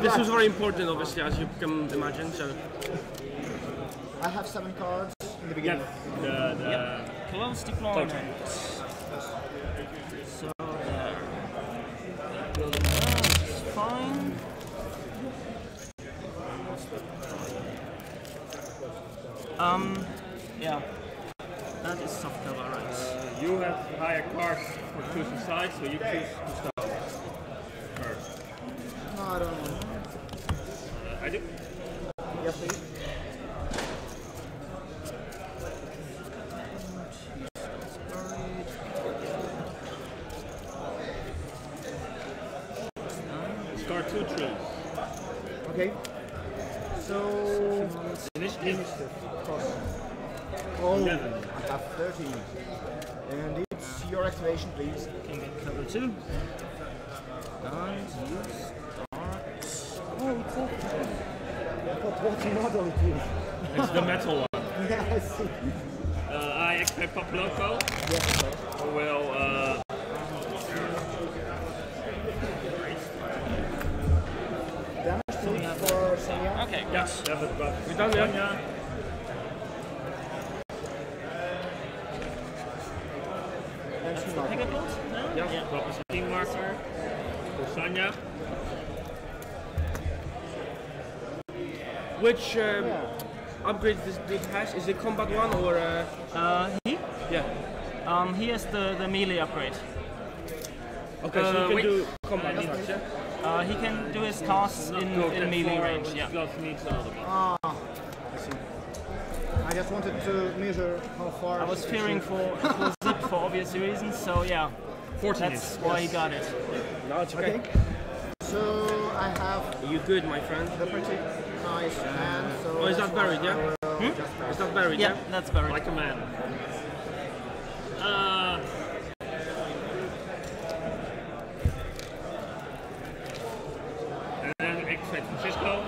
This luck. is very important, obviously, as you can imagine. So, I have seven cards in the Yes. beginning. The, the Close deployment. So there. Building is fine. Um, yeah. That is soft cover, right? You have higher cards for choosing sides, so you choose to start first. No, I don't know. I do. Yes, please. Start two trees. Okay. So, Initiative. oh, Eleven. I have 13. And it's your activation, please. Can get cover two. And you start. Oh, it's okay. I thought what model it is. It's the metal one. Yeah, I see. Uh, I expect Papa Loco Yes, sir. will uh, Damage two for Sonnia. Okay, yeah, have it but We done, yeah? Sonnia, And she Pick marker. a build? No? yeah, drop a king marker for Sonnia. Which um, Yeah. upgrade this it has? Is it combat one or? Uh, Uh, he? yeah. Um, he has the, the melee upgrade. Okay, so Uh, you can wait. do combat attacks, yeah? Uh, he can do his casts in, in melee range, yeah. Class needs another. Ah, I see. I just wanted to measure how far. I was fearing for, for zip for obvious reasons, so yeah. 14 That's inches. why he got it. No, it's okay. Okay. So I have You good, my friend? the pretty nice hand. So Oh, is that buried, yeah? I will Is that buried, Yeah, yeah? that's buried. Like a man. Uh, and then X-Ray Francisco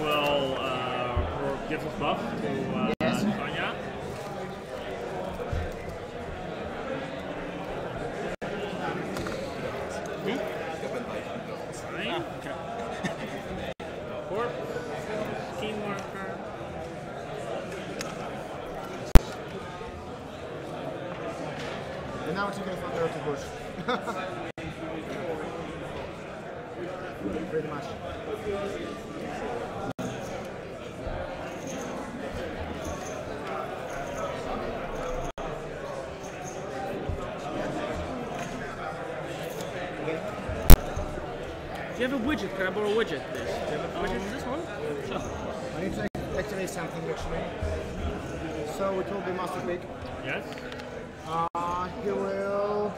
will uh, give us buff to uh, Yes. Sonnia. Right. Ah, okay. Corp. Key marker. And now it's okay for her to push. Pretty much. Okay. Do you have a widget? Can I borrow a widget, please? Do you have a widget? Um, this one? Sure. I need to activate something actually. So it will be Master Quick. Yes. Uh, he will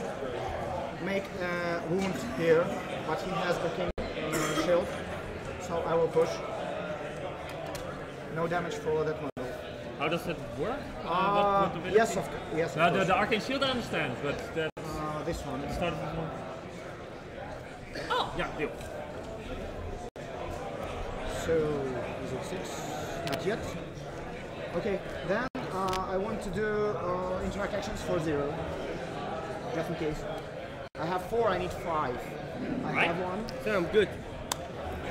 make a wound here, but he has the king uh, shield, so I will push. No damage for that model. How does that work? Uh, Uh, what, what yes, of, yes, of No, the, course. the arcane shield I understand, but that Uh, this one. started with one. Yeah, deal. So, is it six? Not yet. Okay, then uh, I want to do uh, interact actions for zero, just in case. I have four, I need five. I Right. have one. Damn, good.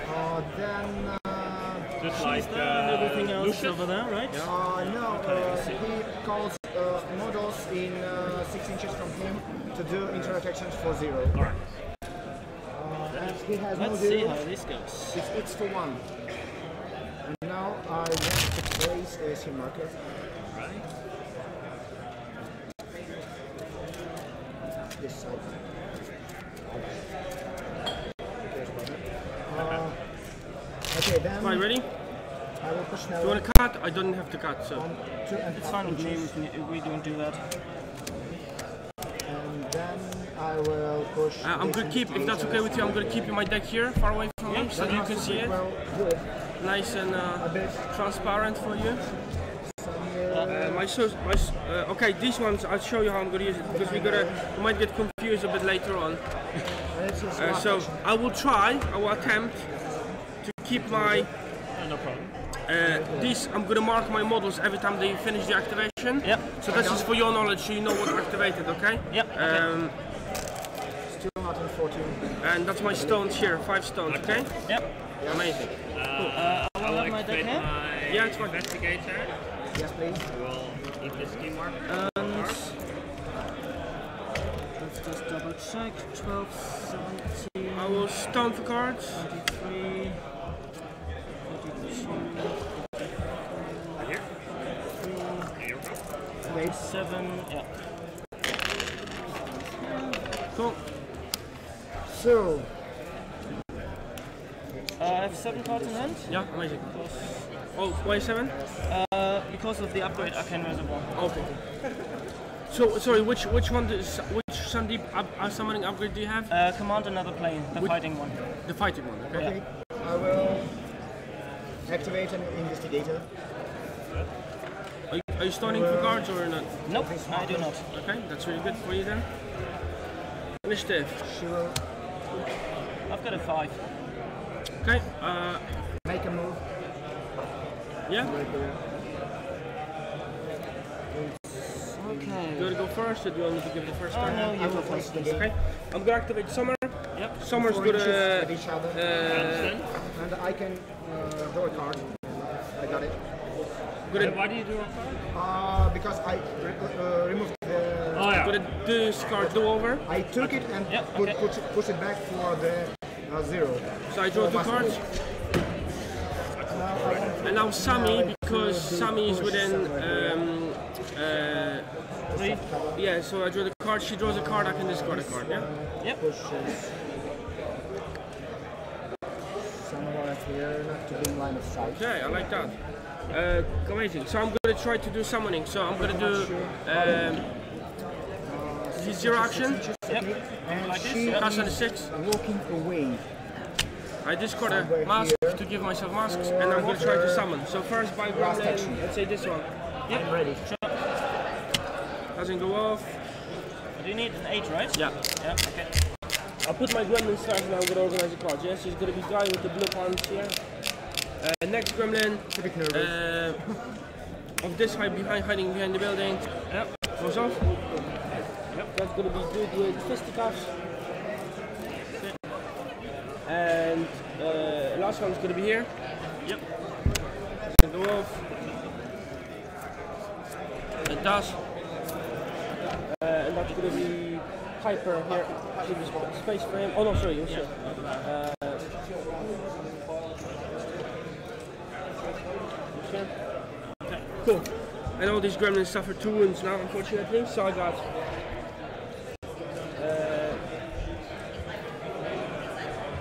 Uh, then, uh, Just like and everything uh, else Lucius. over there, right? uh, no, uh, he calls uh, models in uh, six inches from him to do interact actions for zero. Alright. Uh, he has no Let's see zero. how this goes. It's, it's for one. And now I want to place a C marker. Right. this side. Uh, okay, then Fine, ready? I will push now. Do you want to cut? I don't have to cut, so. One, two, and It's fine with me inches. if we- if we don't do that. And then I will push. Uh, I'm gonna keep, if that's okay with you, I'm gonna keep my deck here, far away from me, so you can see it. Well. Nice and uh, transparent for you. Uh, my, so, my uh, okay, these ones, I'll show you how I'm gonna use it, because we're gonna, we might get confused a bit later on. Uh, so. I will try, I will attempt to keep my, Uh, no problem. uh, these, I'm gonna mark my models every time they finish the activation. Yep. So this is for your knowledge, so you know what activated, okay? Yep. Okay. Um, Still not in 14. And that's my stones here, five stones, okay? Yep. Amazing. Uh, Uh, I will have my deck activate here. my Yeah, it's fine. investigator. Yes, please. We'll eat this key mark. And let's just double check. 12, 17, I will stone for cards. 23, 32, Here. Here. Wait. 7, yeah. Cool. So, Uh, I have 7 cards in hand. Yeah, amazing. Oh, why seven? Uh, because of the upgrade Arcane Reservoir. Okay. So, sorry, which which one does, which Sandeep up, uh, summoning upgrade do you have? Uh, command another plane, the Which- fighting one. The fighting one, okay? okay, I will activate an investigator. Are you, are you stoning for cards or not? Nope, I do not. Okay, that's really good for you then. Initiative. She will I've got a 5. Okay, uh, make a move yeah. Okay. Do you want to go first or do you want me to give it the first Oh, turn? no, you go first. Okay. I'm gonna activate Som'er. Yep. Som'er's Four gonna. at each other. Uh, and I can uh, draw a card. I got it. gonna, why do you do a card? Uh, because I re- uh, removed the. Oh yeah. gonna do this do over. I took it and Yeah, put, okay. put, push it back for the uh, zero. So I draw So two cards. Now I want And now now Sammy, because do Sammy is within. Um, uh, Three. yeah, so I draw the card. She draws a card. I can discard a card. Yeah. Yep. somewhere here, not to be in line of sight. Okay, I like that. Uh, amazing. So I'm gonna try to do summoning. So I'm gonna do. Um, this is zero action. Yep. And Like this, she yeah. Cast on the six. walking away. I discard a mask here. to give myself masks, and I'm gonna try to summon. So first by Last gremlin, action. let's say this one. I'm ready. Doesn't go off. Do you need an 8, right? Yeah. Yeah, okay. I'll put my gremlin first and I'm gonna organize the cards. Yes, he's gonna be guy with the blue pants here. Uh, next gremlin, A bit nervous. uh, of this height behind, hiding behind the building. Yep. Goes off. That's gonna be good with fisticuffs. And uh, last is gonna be here. Yep. Gonna go off. It does. Uh, and that's gonna be Piper here. Space frame. Oh no, sorry, sure. Uh. Cool. And all these gremlins suffer two wounds now, unfortunately. So I got.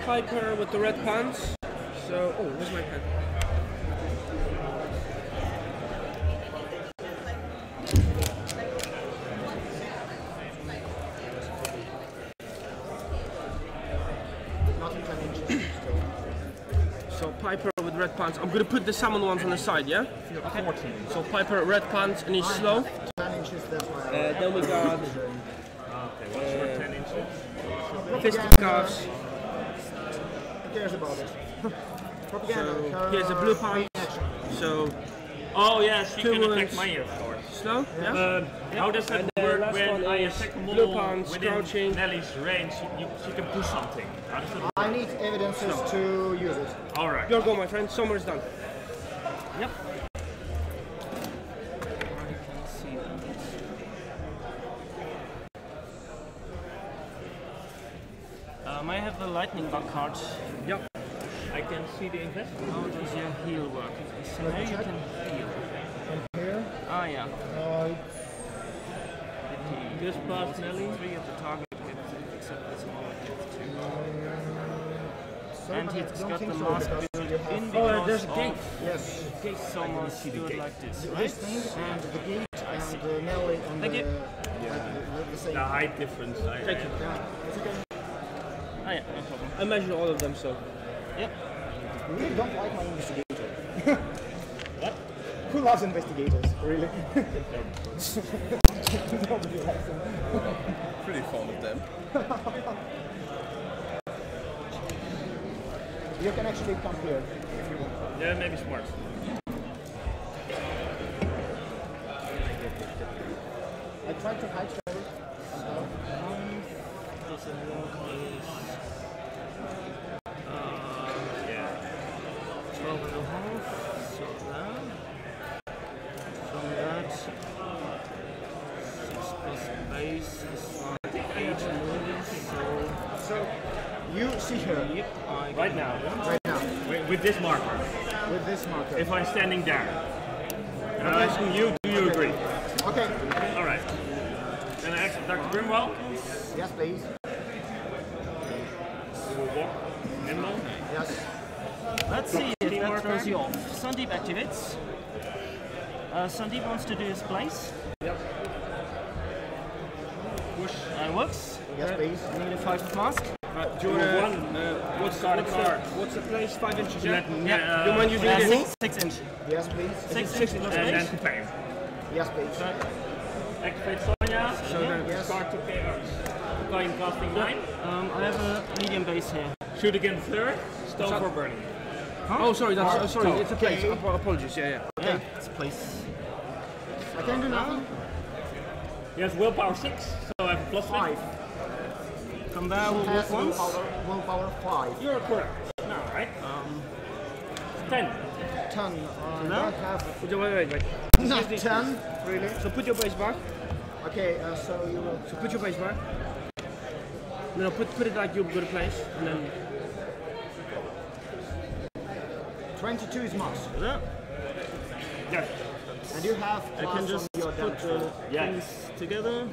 Piper with the red pants. So, oh, where's my pen? Not in 10 inches. Still. So Piper with red pants. I'm gonna put the salmon ones on the side, yeah? 14. So Piper red pants and he's slow. 10 inches, that's why. I Uh, then we got Okay, what's your 10 inches? fisticuffs. Who cares about it? Propaganda. So her, here's a blue uh, pants. So Oh yes, you Two can attack my of slow, yeah? Um, how does that And work last when I is attack a blue model pants, within crouching. Nellie's range? You, she can push something. How does that work? I need evidences to use it. All right. Your go, my friend. Som'er's done. Yep. see that. Um, I have the lightning bug card. Yep. I can see the investment. How does your heal work? So now you can heal. Here. Ah, yeah. Uh, Just past Nellie. Three of the target with except the smaller gift two. sorry, And but I got think the so, mask because built you have- Oh, there's a of gate. Yes. so much do it like this, right? This thing and the gate and the Nellie on Thank the, you. like, the, the same. The height difference. I, Thank you. Yeah, it's okay. Ah, yeah, no problem. I measure all of them, so. Yep. I really don't like my investigator. what? Who loves investigators? Really? Nobody likes them. Pretty fond of them. You can actually come here if you want. yeah, maybe smart. I tried to hide Trevor. Does it work with base is like 8 moves, so So you see her yep, I Right now, right now with, with this marker. with this marker. If I'm standing there, and I'm asking you, do you agree? Okay. All right. Then I ask Dr. Grimwell. Yes, please. We will walk inbound. Yes. Let's see if Team that worker. throws you off. Sandeep activates. Uh, Sandeep wants to do his place. Yep. Push. And works. Yes, uh, please. Need a 5 of mask. Uh, do you wanna, One. Uh, what's, Start a what's, the, what's the place? Five inches, yeah? Let, Yeah. uh, Do you mind using Uh, this? 6 inch. Yes, please. 6 inch plus and then base. to pay. Yes, please. Activate Sonnia. So then, Yes. Start to pay. Going casting line. Um, I have a medium base here. Shoot again third. Stone for burning. oh, sorry, that's, uh, sorry, it's a place. Okay. Ap- Apologies, yeah, yeah. Yeah, it's place. I can do nothing. He has willpower six, so I have a plus Five. From there we'll Has work once. willpower, willpower five. You're correct. Now, right? Um, Ten. Ten. Uh, No? I have Wait, wait, wait, wait. not ten. Really? So put your base back. Okay. Uh, so you will. So put your base back. No, no, put, put it like you're good place. And then, Twenty-two is max, yeah. Yes. And you have I can just your put the Yeah. things together,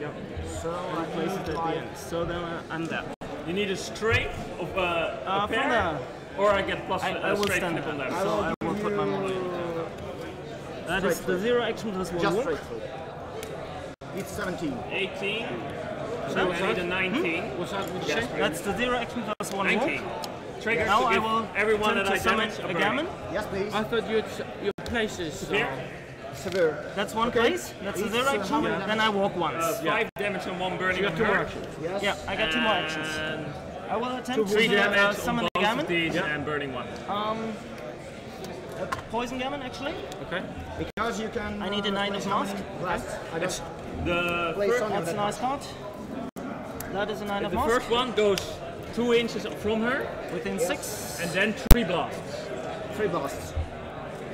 So I place it at the end. So then I- I'm there. You need a straight of uh, Uh, a from pair, there. or I get plus I, uh, I will straight stand flip on there. them. So I will give put my model in. you That is the zero action plus one just walk. straight. It's 17. 18. So That- I need a 19. what's that? What you Yes, say? That's the zero action plus one 19. walk. Trigger Now to I will everyone turn that I to summon a a gamin. Yes, please. I thought you'd, your places. Here, Severe. That's one Okay. place. That's the It's, zero uh, how action. many Then I walk once. uh, 5 damage on one burning You have two more actions. Yes. Yeah, I got two more actions. I will attempt to 3 uh, damage on summon a both gamin. of these and burning one. Um, a poison gamin actually. Okay. Because you can. I need a uh, nine of mask. many blasts? I don't. The first, That's a nice card. That is a nine of mask. the first one goes 2 inches from her, Within six. and then 3 blasts. Three blasts.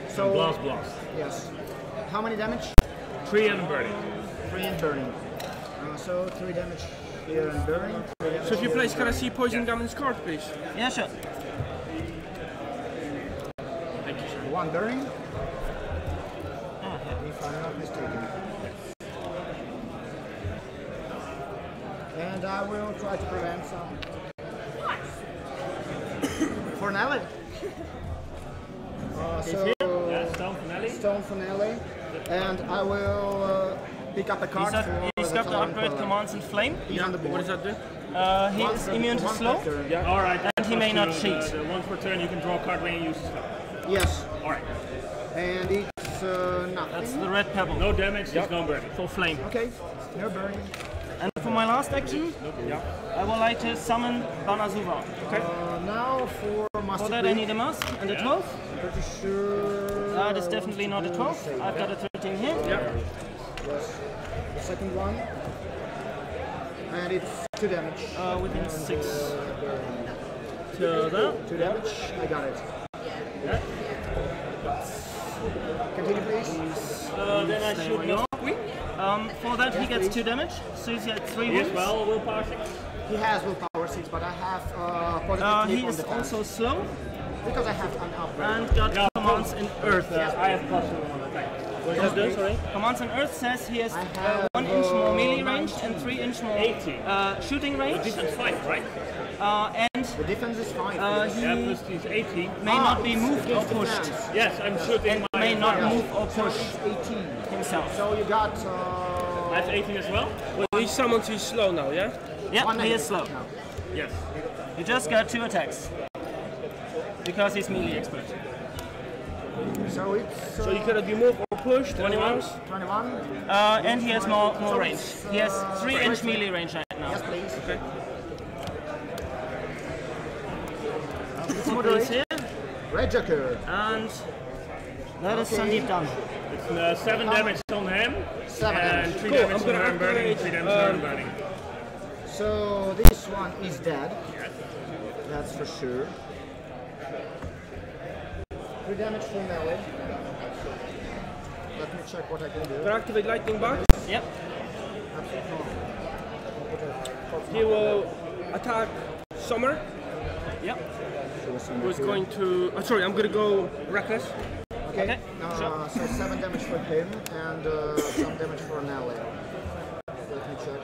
So So. blast, blast. Yes. How many damage? 3 and burning. Three and burning. Uh, so three damage here and burning. So if you here place, can I see Poison Gamin's card, please? Yeah, sure. Thank you, sir. One burning, Ah, yeah. if I'm not mistaken. And I will try to prevent some. For Nellie. Uh, so. Yeah, stone finale. Stone finale, and I will uh, pick up a card He's, up, for he's the got the upgrade Pillar. commands in flame. He's on the board. What does that do? Uh, he One is per- immune to slow. turn. All right. And he may not cheat. The, the one per turn, you can draw a card when you use spell. Yes, All right. and it's uh, nothing. That's the red pebble No damage, there's no burning. for flame. Okay, no burning. And for my last action, I would like to summon Banasuva. Okay. Uh, now for Master For that I need a mask and a 12. Pretty sure. That is definitely not a 12. I've got a 13 here. Yes. The second one. And it's two damage. Uh, within 6 Uh, burning. to that. Two damage. I got it. Yeah. Continue, please. Uh, then I shoot where you no are. queen. Um, for that, he gets 2 damage. So he's at 3 Yes, wounds. well, willpower six. He has willpower six, but I have uh, positive Uh, clip he on is the also slow because I have an upgrade. and got Yeah, commands in Earth. Uh, I have plus one on attack. What does that do? Sorry. Commands in Earth says he has uh, 1 inch more melee range and 3 inch more 18. uh, shooting range. The Defense five, right? Uh, and The defense is fine. uh, Yeah, he plus he's 18. may not be moved or pushed. defense. Yes, I'm shooting And my. may not fire. move or push it's 18. himself. So you got. Uh, I have 18 as well. Well, he's summoned, he's slow now, yeah? Yeah, he is slow. now. Yes. You just got two attacks. Because he's melee expert. So it's. Uh, So you cannot be moved or pushed. 21. 21. Uh, and he has more, more So range. it's, He has uh, 3 inch straight- melee range right now. Yes, please. Okay. It's Put moderate. here, Red Joker. and that is Okay. Sandeep done. It's uh, 7 damage on him. Seven and damage. 3 Cool, damage I'm on gonna her burning. upgrade, 3 damage on um, her burning. So this one is dead. That's for sure. Three damage from melee. Let me check what I can do. Can I activate lightning box? Yep. Absolutely he will attack Som'er, Yep. who's going to. Oh, sorry, I'm gonna go Reckless. Okay. Uh, so seven damage for him and uh, some damage for Nellie. Let me check.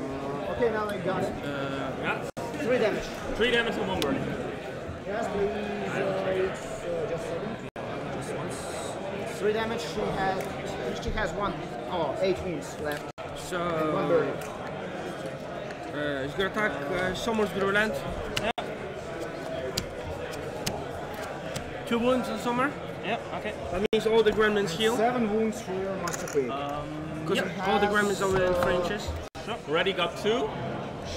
Uh, okay, now I got it. Yeah. Three damage. Three damage and one burning. Yes, please. Uh, it's uh, just seven. Just once. Three damage. She has. She has one. Oh, eight wounds left. One So burn. uh, he's gonna attack uh, Som'er's Virulent. Two wounds on Som'er. Yep. Okay. That means all the gremlins heal. Seven wounds for Master Quick. Because all the gremlins are within three inches. Already got two.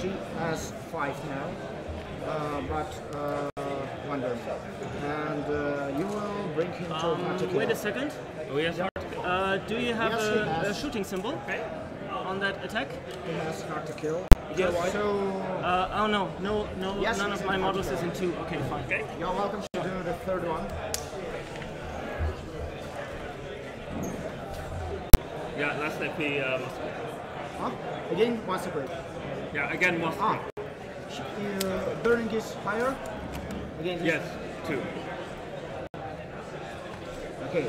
She has five now, uh, but uh, one burn. And uh, you will bring him to Um, Master wait a second. Oh, yes. Uh, do you have Yes, a, a shooting symbol Okay. on that attack? He has hard to kill. Yeah, why? So Uh, oh no, no, no, Yes, none of my models is in two. Okay, fine. Okay. you're welcome to do the third one. Yeah, last AP uh, Master Quick. Huh? Again, Master Quick. Yeah, again Master Ah, Quick. Sh- uh, burning is higher. Again, Yes, two. Okay.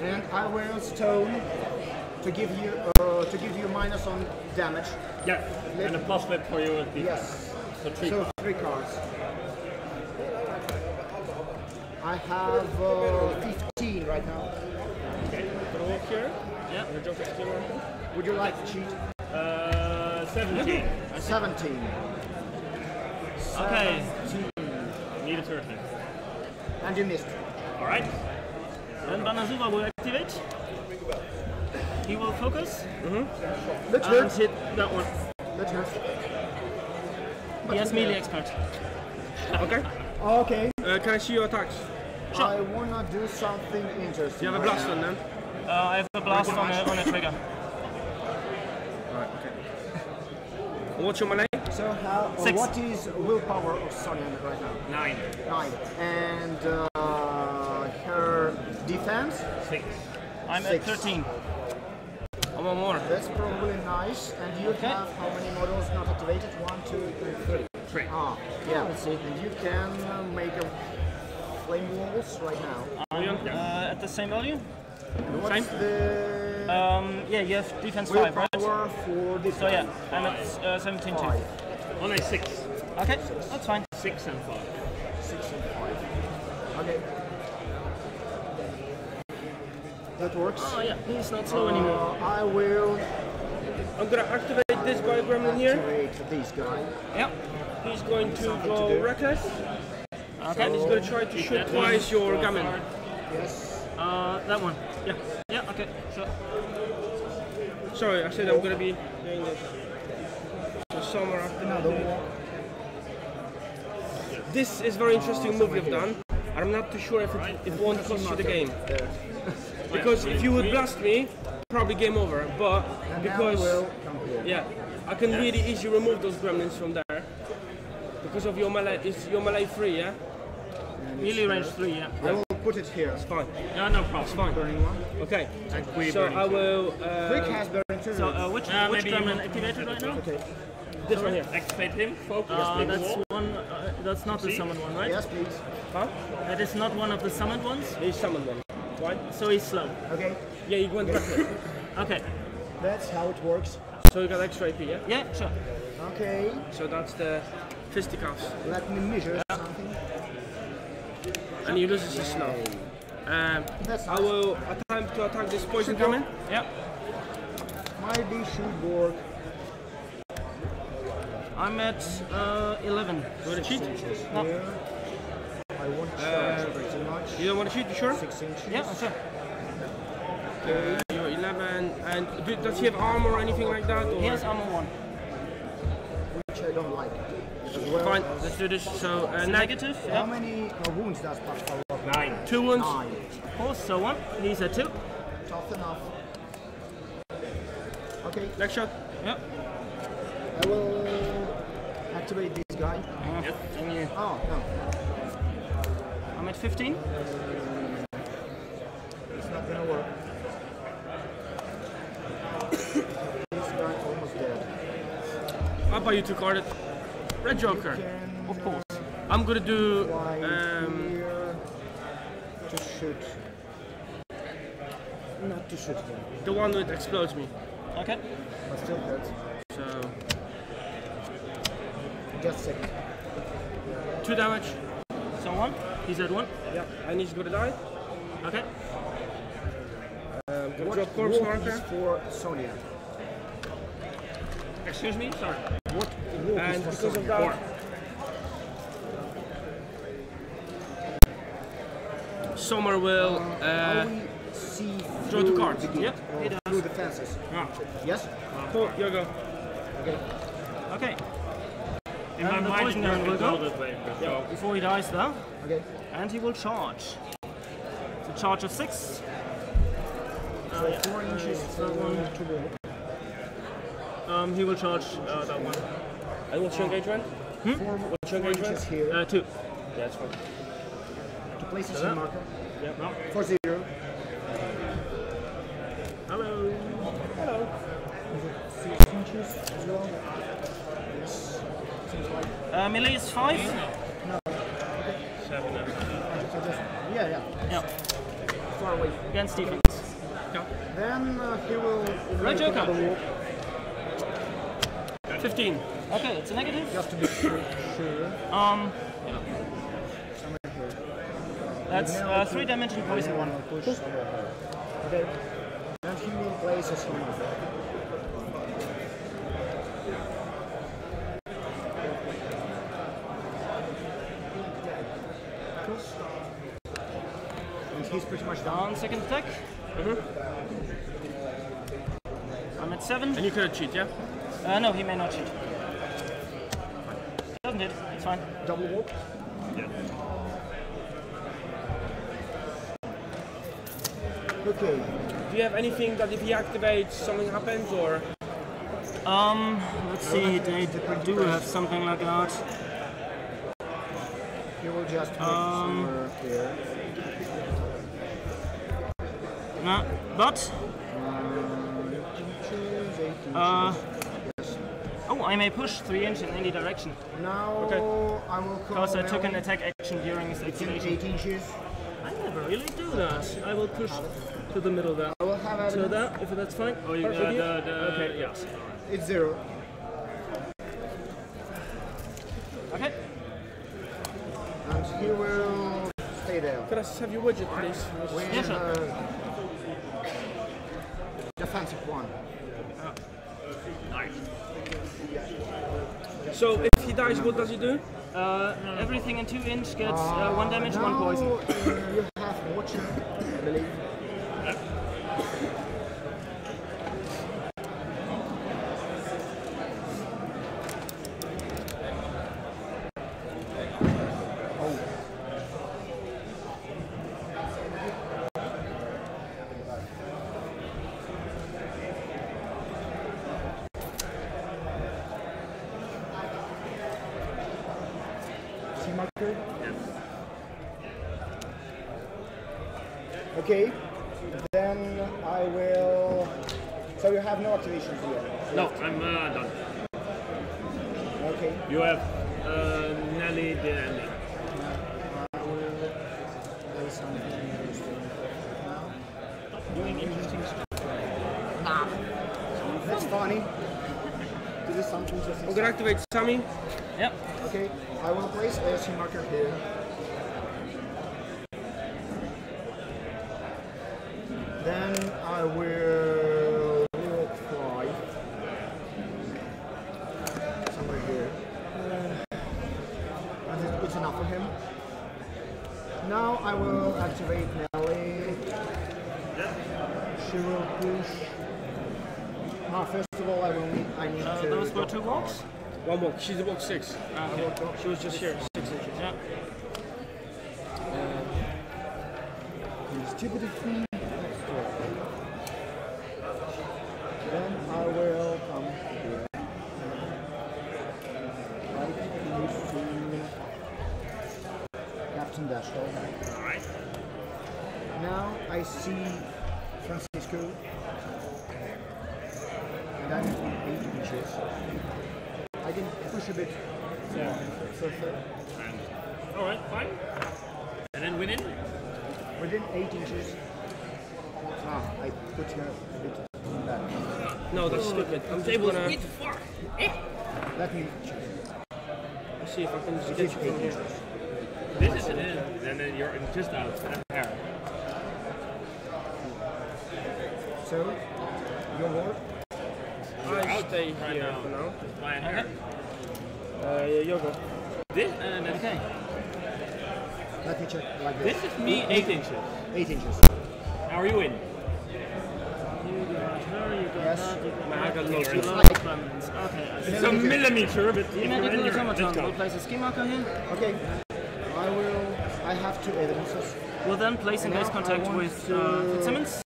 And I will stone to give you uh, to give you minus on damage. Yeah, and a plus flip for you Yes. So three. So three cards. I have uh, 15 right now. Walk here. Yeah. Jump next. Would you like to cheat? Uh, 17. 17. Okay. 17. Need a turn. And you missed. Alright. Then Banasuva will activate. He will focus That and hit that one. That hurts. He has melee expert. Okay. Okay. Uh, can I see your attacks? I wanna do something interesting. You have a blast now. one then. Uh, I have a blast on a, on a trigger. Alright, okay. What's your melee? So how? uh, Six. what is willpower of Sonnia right now? Nine. Nine. And uh, her defense? Six. I'm Six. at 13. I'm on more. That's probably nice. And you Okay. have how many models not activated? One, two, three, three. Three. Ah, yeah. Let's see. And you can uh, make a flame walls right now. I'm uh, at the same value. What's the Um, yeah, you have defense 5, right? willpower for this? So yeah, I'm at uh, 17 too. Five, Only six. Okay, that's fine. Six and five. six, and five. Okay. That works. Oh yeah, he's not slow anymore. Uh, I will I'm gonna activate this by gremlin here. activate this guy. Yeah. He's going to Something go to reckless. Okay. And he's gonna try to shoot twice your gamin. Yes. Uh, that one. Yeah. Yeah. Okay. Sure. Sorry, I said I'm gonna be doing this. So somewhere after Another one. This is very interesting move you've done. I'm not too sure if it, it won't cost you the game. Because if you would blast me, probably game over. But And now I because will come here. yeah, I can really easily remove those gremlins from there. Because of your melee, is your melee free? Yeah, Melee range 3, yeah. I will put it here. it's fine. Yeah, no problem. It's Fine. Burning one. Okay. So I will. Quick Uh, has burning two. So, uh, which, Uh, which maybe gremlin activated right now? okay. This one here. Activate him. Focus. Uh, that's one. Uh, that's not the summoned one, right? Yes, please. Huh? That is not one of the summoned ones. He summoned one. Right? So he's slow. Okay. Yeah, he went reckless. Okay. That's how it works. So you got extra AP, yeah? Yeah, sure. Okay. So that's the fisticuffs. Let me measure something. And he loses his slow. Um, That's I will attempt to attack this poison gamin. Yeah. Maybe should work. I'm at uh, 11. You want to cheat? No. Here. I won't charge pretty much. You don't want to cheat, you sure? Six inches. Yeah, sure. Uh, you're 11. And do, does he have armor or anything like that? Or? He has armor 1. Which I don't like. Well Fine, as- let's do this. So, uh, So negative. How Yeah. many uh, wounds does Pascal have? Nine. two wounds. Nine. Oh, so one. He's at 2. Tough enough. Okay, Next shot. Yeah. I will activate this guy. Yes. Oh, no. I'm at 15. It's not gonna work. this guy almost dead. I'll buy you two carded. Red Joker. Can Of course. I'm gonna do. Um, to shoot. Not to shoot him, the one that explodes me. Okay. but still hurt. So Just sick. two damage. So one. He's at one. Yeah. I need to go to die. Okay. Um, gonna What draw corpse marker. for Sonnia? Excuse me? Sorry. What And is for because of Sonnia? that, Som'er will. How Uh, see draw two cards. The gate, Yep, or he does. through the fences. Yeah. Yes. cool. You go. Okay. Okay. In my And poison will go go? this way. So, Before he dies, though, Okay. and he will charge. It's a charge of six. So four inches that for one. to walk. Um, he will charge uh, that one. And what's your engagement? Four, What's your four engagement? here Uh, two. Yeah, it's fine. to place sin marker. No. For zero. Hello. Hello. Is it six inches as well? Yes. Seems like. Melee is seven. yeah, yeah. Yeah. Far away. Against defense. Then uh, he will Red Joker. 15. Okay, it's a negative. just to be sure. Um, that's uh, three damage and poison now one. Push somewhere here. Okay. And he will place a marker. And he's pretty much done. On second attack. I'm at seven. And you could cheat, yeah? Uh, no, he may not cheat. Doesn't hit. It's fine. Double walk. Yeah. Okay. Do you have anything that if he activates, something happens, or Um, let's see. They do have something like that. He will just make Um, somewhere here. No, but Uh, inches, eight inches. uh, yes. oh, I may push three inch in any direction Now Okay. I will call because I took an attack action during his It's activation. eight inches. I never really do that. I will push to the middle there. I will have To evidence. that, if that's fine. Oh, you Or got with the, the, Okay. yes. It's zero. Okay. And he will stay there. Could I just have your widget, please? Yes, Yeah, sure. uh, defensive one. Nice. So if he dies, what does he do? Uh, everything in two inch gets uh, one damage, one poison. You have watching, I believe. Oh. See marker? Okay, then I will. So you have no activations here. No, I'm uh, done. Okay. You have uh, Nellie the ending. I will play something interesting now. Doing interesting stuff. Nah. That's funny. This is something interesting. I'm gonna activate Sammy. Yep. Okay, I will place a C marker here. Then I will walk five. Somewhere here. And it- it's enough for him. Now I will activate Nellie. She will push. Ah, first of all, I will need. I need Uh, to. those were two walks. One walk. She's a walk six. Okay. She was just here, six inches. Yeah. stupid thing. Then I will come here. Right here to Captain Dashel. Alright. Now I see Francisco. And I'm in eight inches. I can push a bit. Yeah. further. And, all right, fine. And then within. Within 8 inches. Ah, I put here a bit back. No, that's stupid. I'm just Table gonna is far. Let me check. see if I can just get you 8 from here. This is it. Then then you're just out of hair. So, your word? I stay right here now. for now. My hair. Uh, yeah, you go. This and then Okay. Let me check like this. This is me eight inches. 8 inches. How Are you in? Clemens. Okay, It's a millimeter, but if you're in, Medical you're in. automaton. Let's We'll place a ski marker here. Okay. I will. I have two evidences. We'll then place in Now base contact with to- uh, Fitzsimmons.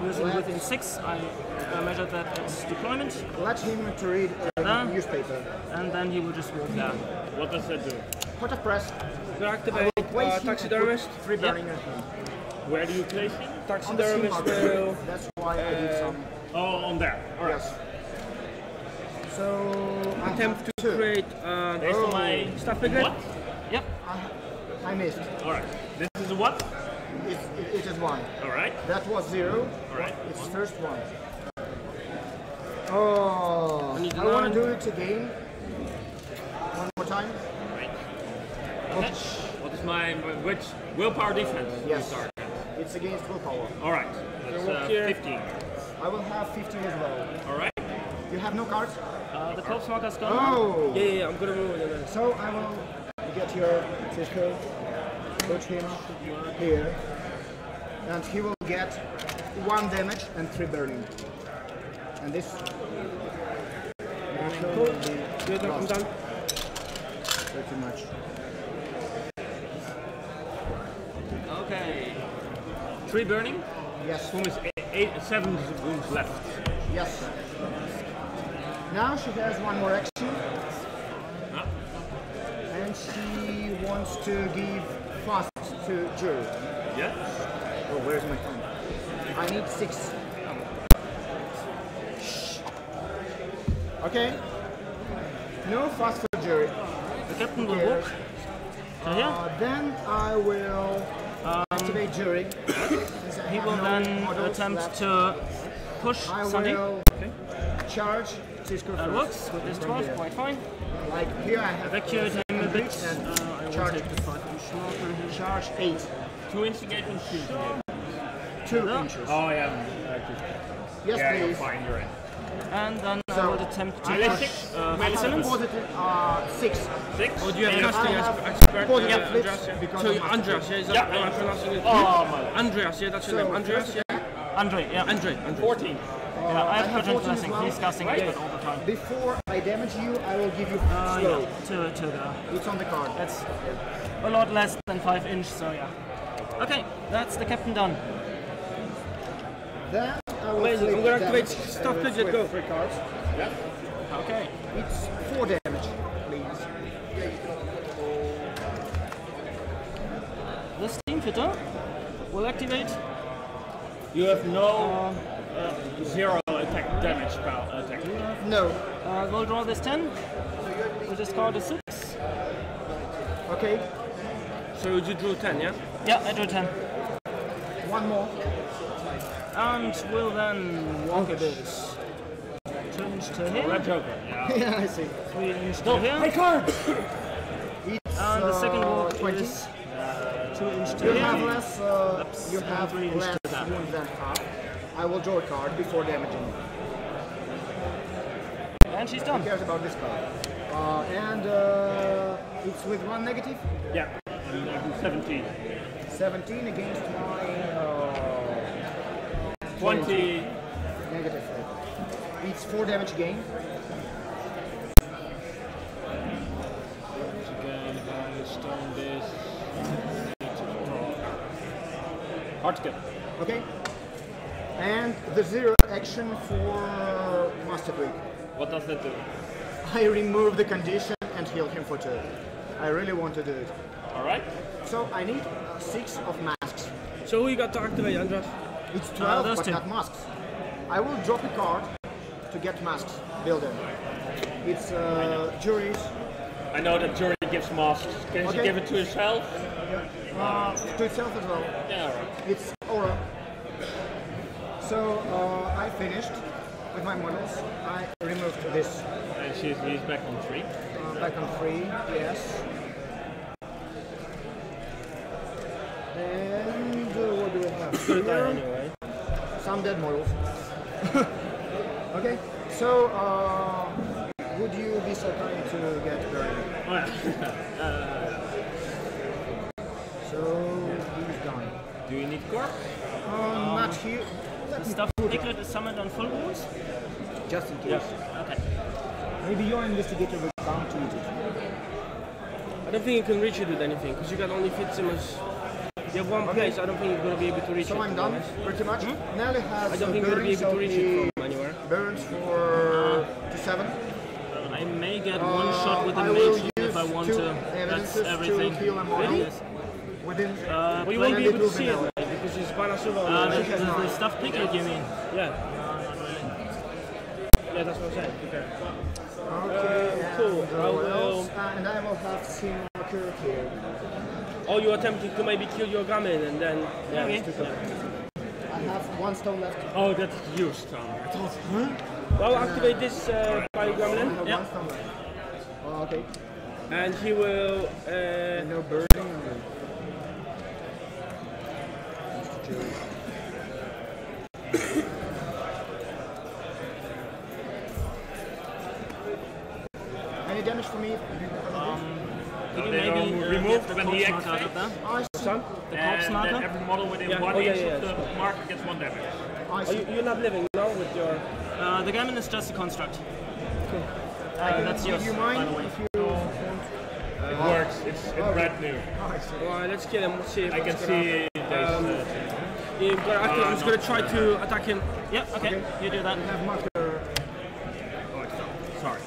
Who is within six. I uh, measured that at deployment, Let him to read a Huh? newspaper. and then he will just walk there. What does that do? Put a press. To activate place uh, him taxidermist. Free burning at. Where do you place it? On the Taxidermist scene will. That's why I did some. Oh, on there. All right. Yes. So Attempt to two. create uh, Based on my staff piglet. what? Yep. I, I missed. All right. This is a what? It, it, it is one. All right. That was zero. All right. It's first one. Oh, need I want to do it again. One more time. Right. Okay. What is my which willpower defense? Yes. It's against willpower. All right. That's walk uh, here. 15. I will have 15 as well. All right. You have no cards? Uh, the corpse marker's gone. Oh! Yeah, yeah, yeah, I'm gonna move it. So I will get your Cisco, put him here, and he will get one damage and three burning. And this Cool. Good, I'm done. pretty much. Okay. Three burning. Yes, Whom is eight, seven wounds left. yes. Now she has one more action, Huh? and she wants to give fast to Jury. Yeah. Oh, where's my phone? I need six. Okay. No fast for jury. The captain will walk. Uh, then I will activate jury. Since I He will then attempt to push I Sandy. will charge That first. works with this From 12, quite fine. Like here I have Evacuate him a bit. and Uh, I will charge, take the 5 inch marker charge eight, Two instigations. Two instigations. two Yeah. inches. Oh yeah. uh, just- yes, yeah, you're fine. You're in. And then I So- will attempt to push six? uh, I have positive uh, six. Six. Oh, do you have And- casting I have expert? positive uh, flips Andreas, yeah? So of you- my Andreas, yeah, is that Yeah. how I'm pronouncing it? Oh my. Andreas, yeah, that's your So, name. Andreas, first yeah. Andre, yeah. Andre, Andre. 14. yeah, I have I 14 as Blessing. well. He's casting Right. expert all the time. Before I damage you, I will give you Uh, slow. yeah, to, to the. It's on the card. That's a lot less than 5 inch, so yeah. Okay, that's the captain done. Then I will Amazing. I'm gonna damage, activate Stuff with go. Three cards. Yeah. Okay. It's four damage, please. The steam fitter will activate. You have no uh, zero attack damage power attack. No. Uh, we'll draw this 10. We'll discard a 6. Okay. So you drew 10, yeah? Yeah, I drew 10. One more. And we'll then walk a bit. 2 inch to here, Red Joker. Yeah. yeah, I see. 3 inch to here. card. And the second uh, walk 20. is 2 inch to You have less. Uh, you have three inch less to that. than half. I will draw a card before damaging. And she's Who done. cares about this card? Uh, and uh, it's with one negative. Yeah. I do 17. 17 against my uh, 20. negative. It's four damage again. Again, I stone this. Hard to get. Okay. And the zero action for Master Quick. What does that do? I remove the condition and heal him for two. I really want to do it. Alright. So I need six of masks. So who you got to activate, Andreas? It's 12, those but two. not masks. I will drop a card to get masks. Build them. It's uh, juries. I know that jury gives masks. Can Okay. she give it to herself? Uh, to itself as well. Yeah. It's aura. So uh, I finished with my models. I removed this And she's he's back on three. uh, back on three, Yes. And uh, what do we have? Here? anyway. Some dead models. okay. So uh, would you be so kind to get buried? Oh, yeah. So he's done. Do you need corp? Um, not here. Let stuff piglet is summoned on full wounds? just in case. Okay. Maybe your investigator will bound to it. I don't think you can reach it with anything because you got only Fitzsimmons. You have one place. I don't think you're going to be able to reach So it. I'm done, pretty much. Nellie has I don't uh, think you're going to be burns able to reach it from anywhere. burns for to seven. I may get one Uh, shot with the I mage if I want to. That's evidences to everything. heal a model. Yes. Within Uh, Well, you won't be able to see it now. mate, because it's Banasuva. uh, the, Uh, the, the stuff piglet, you mean? yeah. Yeah, that's what I'm saying. Okay. okay, cool. and, I uh, what will- else? Uh, and I will have seen marker here. Oh, you're attempting to maybe kill your gamin and then. Yeah. Okay. it's too cool. I have one stone left. Oh, that's used. stone. I thought, huh? Well, activate this uh, by I gremlin, Yeah. one stone left. Oh, okay. and he will. Uh, no burning. Any damage for me? Could you they are maybe uh, removed get the when he marker out of activates. there? I see. son? The corpse And then marker? every model within Yeah, one oh, yeah, inch yeah, of yeah, the marker gets one damage. I Are see. you, you're not living now with your. Uh, the gamin is just a construct. Uh, that's yours, you by mind the way. if you want? It works. It's, it's brand new. Oh, Alright, let's kill him. Let's see. I can what's gonna see happen. this. Um, You've got to activate. I'm just going to try to attack him. Yep. okay, you do that. I have marker. oh, it's not. Sorry.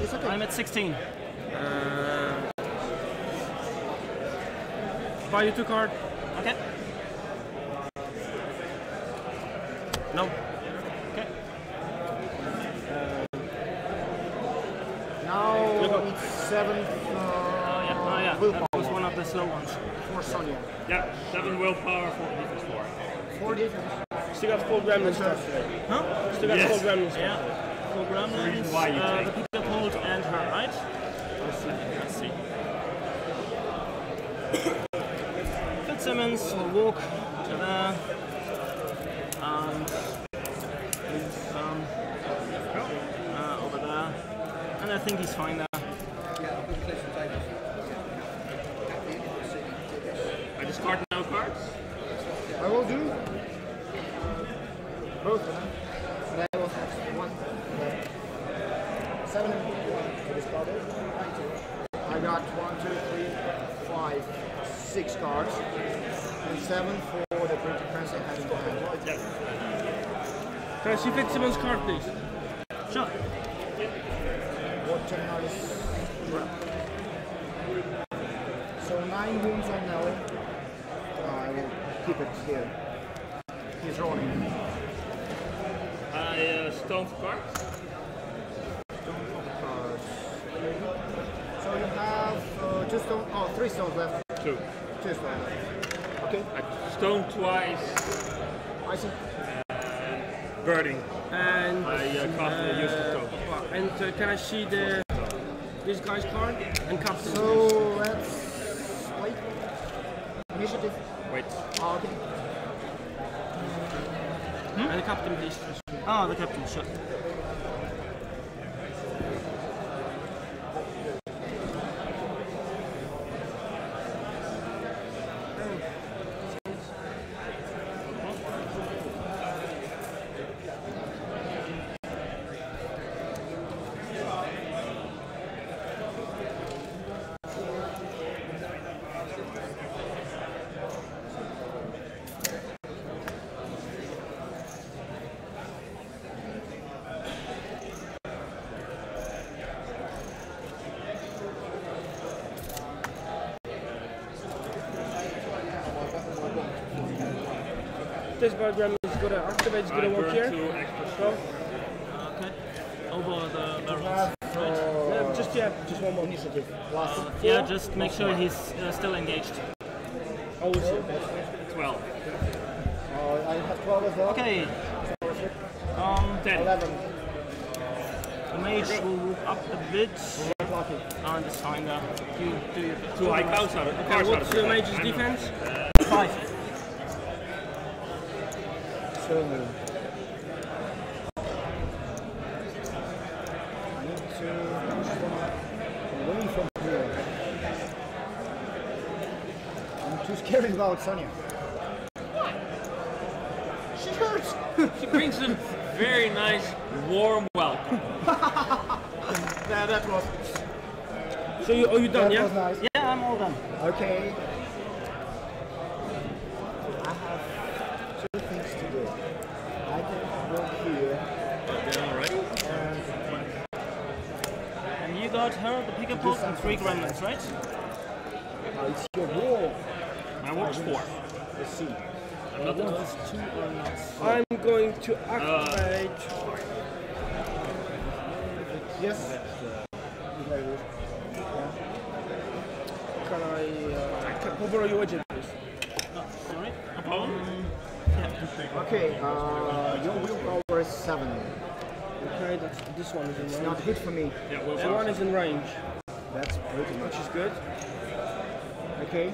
It's okay. I'm at 16. Uh, buy you two card. Okay. No. Okay. Now it's seven Oh uh, yeah, oh yeah. willpower That was one of the slow ones. for Sonnia. Yeah, seven willpower for defense four. Four defense. Still got four gremlins left. Huh? Still got Yes. four gremlins left. Yeah. Four gremlins. reason why you uh, take. the piglet hold and her, right? Let's see. Fitzsimmons will walk to there. And um, uh, over there. And I think he's fine there. I discard no cards. I will do both of them. And I will have one left. Seven to discard it. I got one, two, three, five, six cards. And seven for the printed prince I have in hand. Can I see Fitzsimmons' card, please? Sure. What a nice drop. So nine wounds on Nellie. I will keep it here. He's rolling. I uh, stone for cards. cards. So you have uh, two stones, oh, three stones left. Two. Two stones left. Okay, I stone twice. I see. Burning. And I uh, cast the use of stone. and uh, can I see the this guy's card and captain? So let's wait. Initiative. Wait. Oh, okay. and the captain, please. Ah, the captain, sure. This diagram is gonna activate. It's I gonna work burn here. two extra So Okay. Over the You barrels. have yeah, just one more. Initiative. Plus Yeah, four. just make sure he's uh, still engaged. Oh, is it? 12. Uh, I have 12 as well. Okay. Um, 10. 11. the mage will move up a bit. Lucky. And it's fine there. You do your bit. Two high cows out of Okay, cars out what's of the it. mage's I'm- defense? Five. So I need to push them away from here. I'm too scared about Sonnia. She hurts. She brings a very nice, warm welcome. Yeah, that was So you, oh, you done, that yeah? was nice. Yeah, I'm all done. Okay. I have two things to do. I can go here already? and Got her, the Pigapult, and three gremlins, right? uh, it's your wall. My four. Let's see. I'm not Those two are not. I'm going to activate. Yes. Good. Yeah. Can I uh, can borrow your please? Sorry. Problem. Okay, uh, your willpower is seven. Okay, that's, this one is in It's not hit for me. Yeah, well, So one is in range, That's pretty much which is good. okay.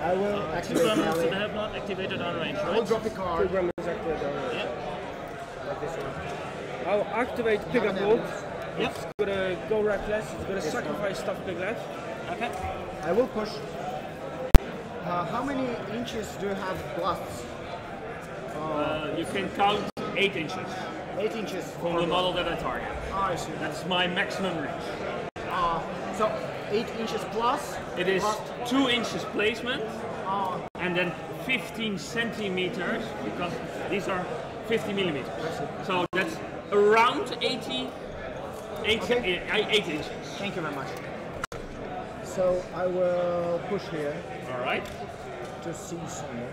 I will Two activate gremlins that have not activated on range, I will drop the card. Two card gremlins activated already. Yeah. like this one. I'll activate Pigapult. Yep. It's gonna go reckless. It's gonna sacrifice stuff piglet. Okay. I will push. Uh, how many inches do you have blasts? Uh, you can count 8 inches Eight inches from the model that I target. Ah, I see. That's my maximum reach. Uh, so eight inches plus. It is plus- 2 inches placement Ah, and then 15 centimeters because these are 50 millimeters. So that's around 80, 8, Okay. eh, 8 inches. thank you very much. So I will push here All right. to see somewhere.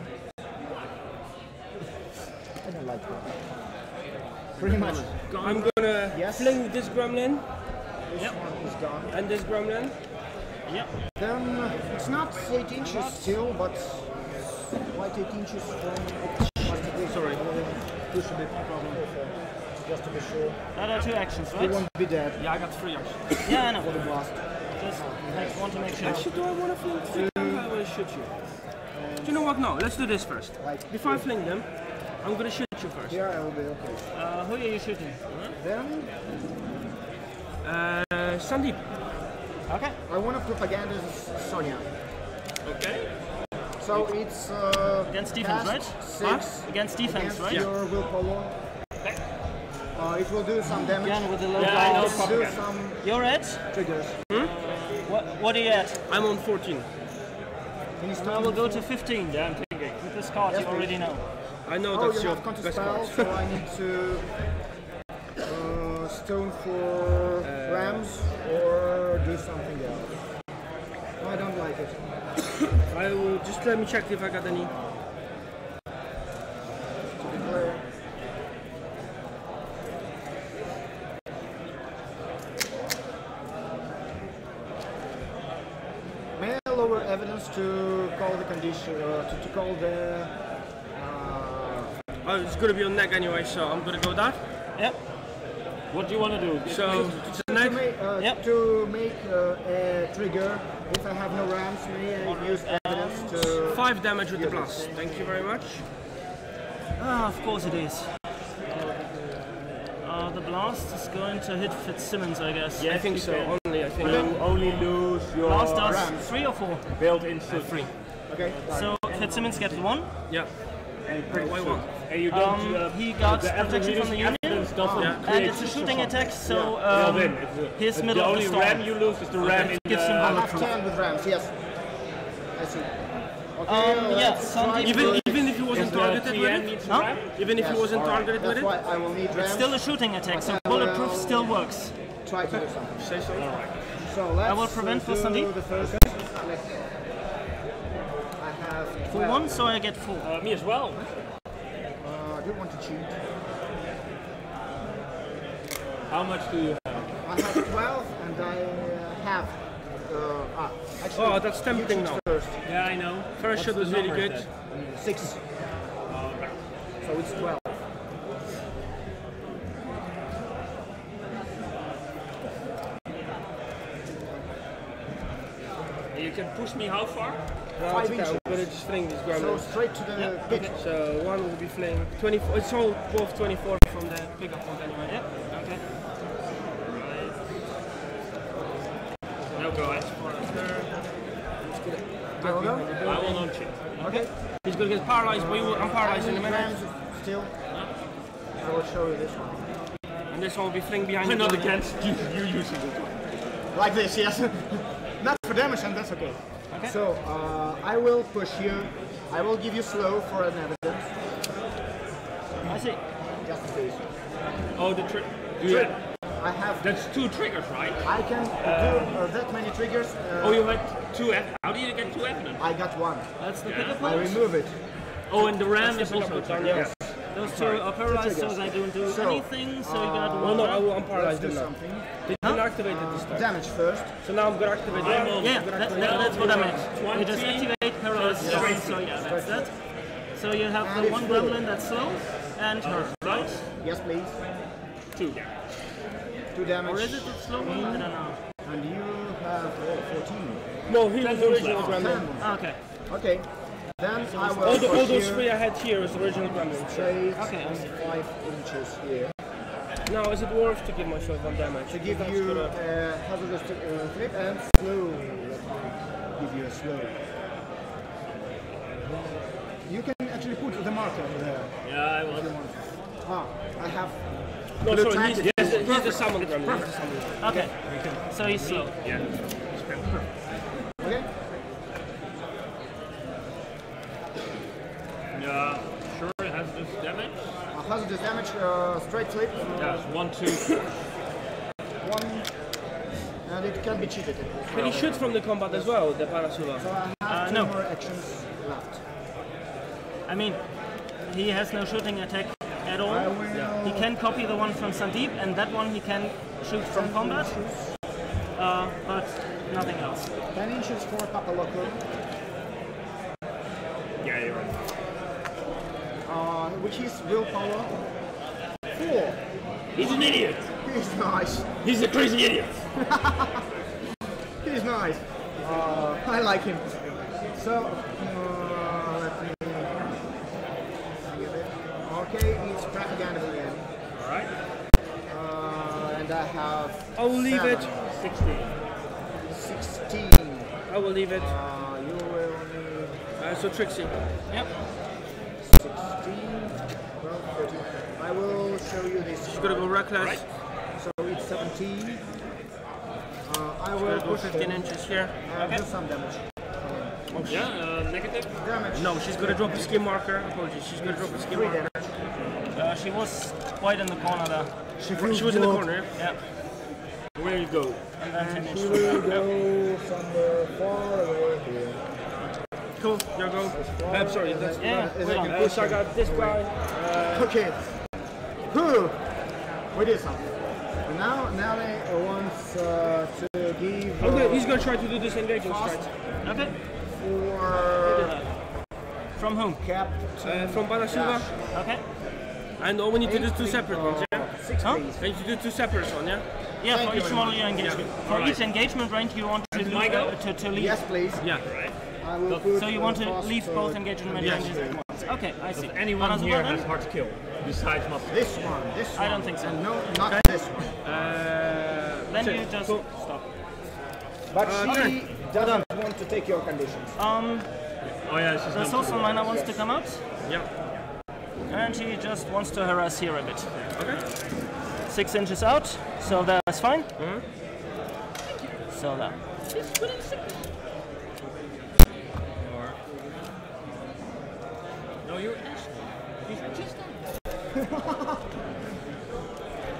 Like that. Pretty much. I'm gonna Yes. fling this gremlin This one is gone. and this gremlin. Yep. Then it's not eight inches still, but quite eight inches from. Sorry. Push a bit. Just to be sure. That are two actions, right? won't be dead Yeah, I got three actions. Yeah, I know. for the blast. Just like, want to make sure. Actually, do I want to fling three? I will shoot you. Do you know what? No, let's do this first. Like Before I fling them, I'm gonna shoot you first. here, I will be okay. Uh, who are you shooting? Then Uh, Sandeep. Okay. I want to propaganda Sonnia. Okay. So it's uh, Against defense, cast right? Six Against defense, against right? your willpower. Uh, it will do some damage. Again with the low Yeah, I know. It will do propaganda. some You're at? triggers. What, what are you at? I'm on 14. Can you I stop will go to 15 Yeah, I'm thinking. with this card Yes, you already know. I know Oh, that's you your have counter best spell, so I need to uh, stone for rams or do something else. No, I don't like it. I will just let me check if I got any. To be clear. May I lower evidence to call the condition, uh, to, to call the Oh, it's gonna be on neck anyway, so I'm gonna go with that. Yep. What do you want to do? So, it's a to neck. make, uh, Yep. to make uh, a trigger. If I have no rams, may I use evidence to? Five damage with the blast. Thank you very much. Ah, of course it is. Uh, the blast is going to hit Fitzsimmons, I guess. Yeah, I think so. Only, I think. You only lose your Blast does three or four. built-in three. Okay. So Fitzsimmons gets one. Yeah. And, Why one? and you don't. Um, uh, he got the protection from the union. evidence Yeah. And it's a shooting attack, so um, then, it's a- his the middle of the only storm. ram you lose is the ram in gives the, him I have bulletproof. ten with rams. Yes. I see. Okay. Um, uh, yeah, let's some Even even if he wasn't targeted with it, Huh? even if he wasn't alright. targeted with it, why I will need rams. Still a shooting attack, so I bulletproof still works. try to do something. say so. So let's I will prevent uh, for do Sandeep. the first. I have For 12. one, so I get four. Uh, me as well. Uh, I don't want to cheat. How much do you have? I have 12 and I uh, have. Uh, ah, actually, Oh, that's tempting now. First. Yeah, I know. First shot was really good. Six. So it's 12. You can push me how far? No, Five it's okay, inches. I'm gonna just fling this So straight to the pitch. So one will be flaying 24. It's all both 24 from the pickup point anyway. Yeah. Okay. No, go ahead. I will go. I will not check. Okay. He's gonna get paralyzed, but you- I'm paralyzed in a minute. Grams Still. I will show you this one. And this one will be fling behind I'm not against you, you using it. Like this, yes. Not for damage, and that's okay. Okay. So uh, I will push you. I will give you slow for an evidence. I see. Just in case. Oh, the trick. Do you I have. That's two triggers, right? I can do uh, that many triggers. Uh, Oh, you had two F. How do you get two evidence? I got one. That's the pickup I point. remove it. Oh, and the ram is also up a trigger. yes. Those two are paralyzed, so they don't do So, anything. So you got Oh one. no, I round. will, I'm paralyzed do now. something. They didn't activate it this time. Damage first. So now I'm gonna activate it. I'm on- Yeah, that, that, that's what I meant. You just activate paralyzed Yeah. zone, so yeah, that's that. So you have And the one full. gremlin that's slow, and her, right? Yes, please. Two. Two damage. Or is it the slow one? I don't know. And you have oh, 14. No, he was the original gremlin. 10. Ah, Okay. Okay. Then I will All, the, all those three I had here is the original gremlin. straight Okay, I on see. 5 inches here. Now, is it worth to give myself one damage? To give you gonna- a hazardous uh, flip and slow. Let me give you a slow. You can actually put the marker there Yeah, I if you will. Ah, I have. No, Blue sorry, he's, tactic. he's, the, he's the summon gremlin. He's the summon. Okay. So he's slow. Yeah. Okay. Yeah. Sure, it has this damage. A hazardous damage, uh, straight flip. Yeah, it's one, two. One. And it can be cheated. Can he shoot from the combat as well, the Parasula? So I have Uh, two no. more actions left. I mean, he has no shooting attack at all. I. He can copy the one from Sandeep, and that one he can shoot from combat, uh, but nothing else. 10 inches for Papa Loco, Yeah, you're right. Uh, which is willpower. Four. He's an idiot. He's nice. He's a crazy idiot. He's nice. Uh, I like him. So, uh, let me. Okay, it's propaganda again. All right. Uh, and I have. I will leave it. 16. 16. I will leave it. Uh, you will need Uh, so Trixie. Yep. 16. Well, 13. I will show you this. She's gonna go reckless. Right. So it's 17. Uh, I will Gonna go 15 him inches here. and do some damage. Yeah, uh, negative. Damage. No, she's gonna drop a skin marker. Apologies, she's gonna drop a skin Three marker. Uh, she was quite in the corner there. She, she was in the corner. Yeah. Where you go? And then And finished. will go somewhere far away here. Cool, there you go. I'm sorry, that's Yeah, Is well it done. Uh, I got this guy. Okay. Whew. We did something. And now, now they wants uh, to give I'm gonna, uh, he's gonna try to do this engaging strike. Okay. for From whom? Captain Uh, from Banasuva. Okay. And all we need to do two separate ones, yeah? Six Huh? please. I need to do two separate ones, yeah? Yeah, Thank for each one of your engagement. For Alright. each engagement range, you want to, And leave, go? uh, to, to leave. Yes, please. Yeah. I will So you want to leave both engagement yes. ranges at once. Okay, I see. Anyone Banasuva here then? has hard to kill besides Mustard. This one, this one. I don't think so. And no, not Okay. this one. Uh, Then six. you just Cool. stop. But Uh, she doesn't want to take your conditions. Um, Oh yeah, she's the not social miner wants to come out, Yeah. and he just wants to harass here a bit. Okay. Six inches out, so that's fine. So there. No, you're He's just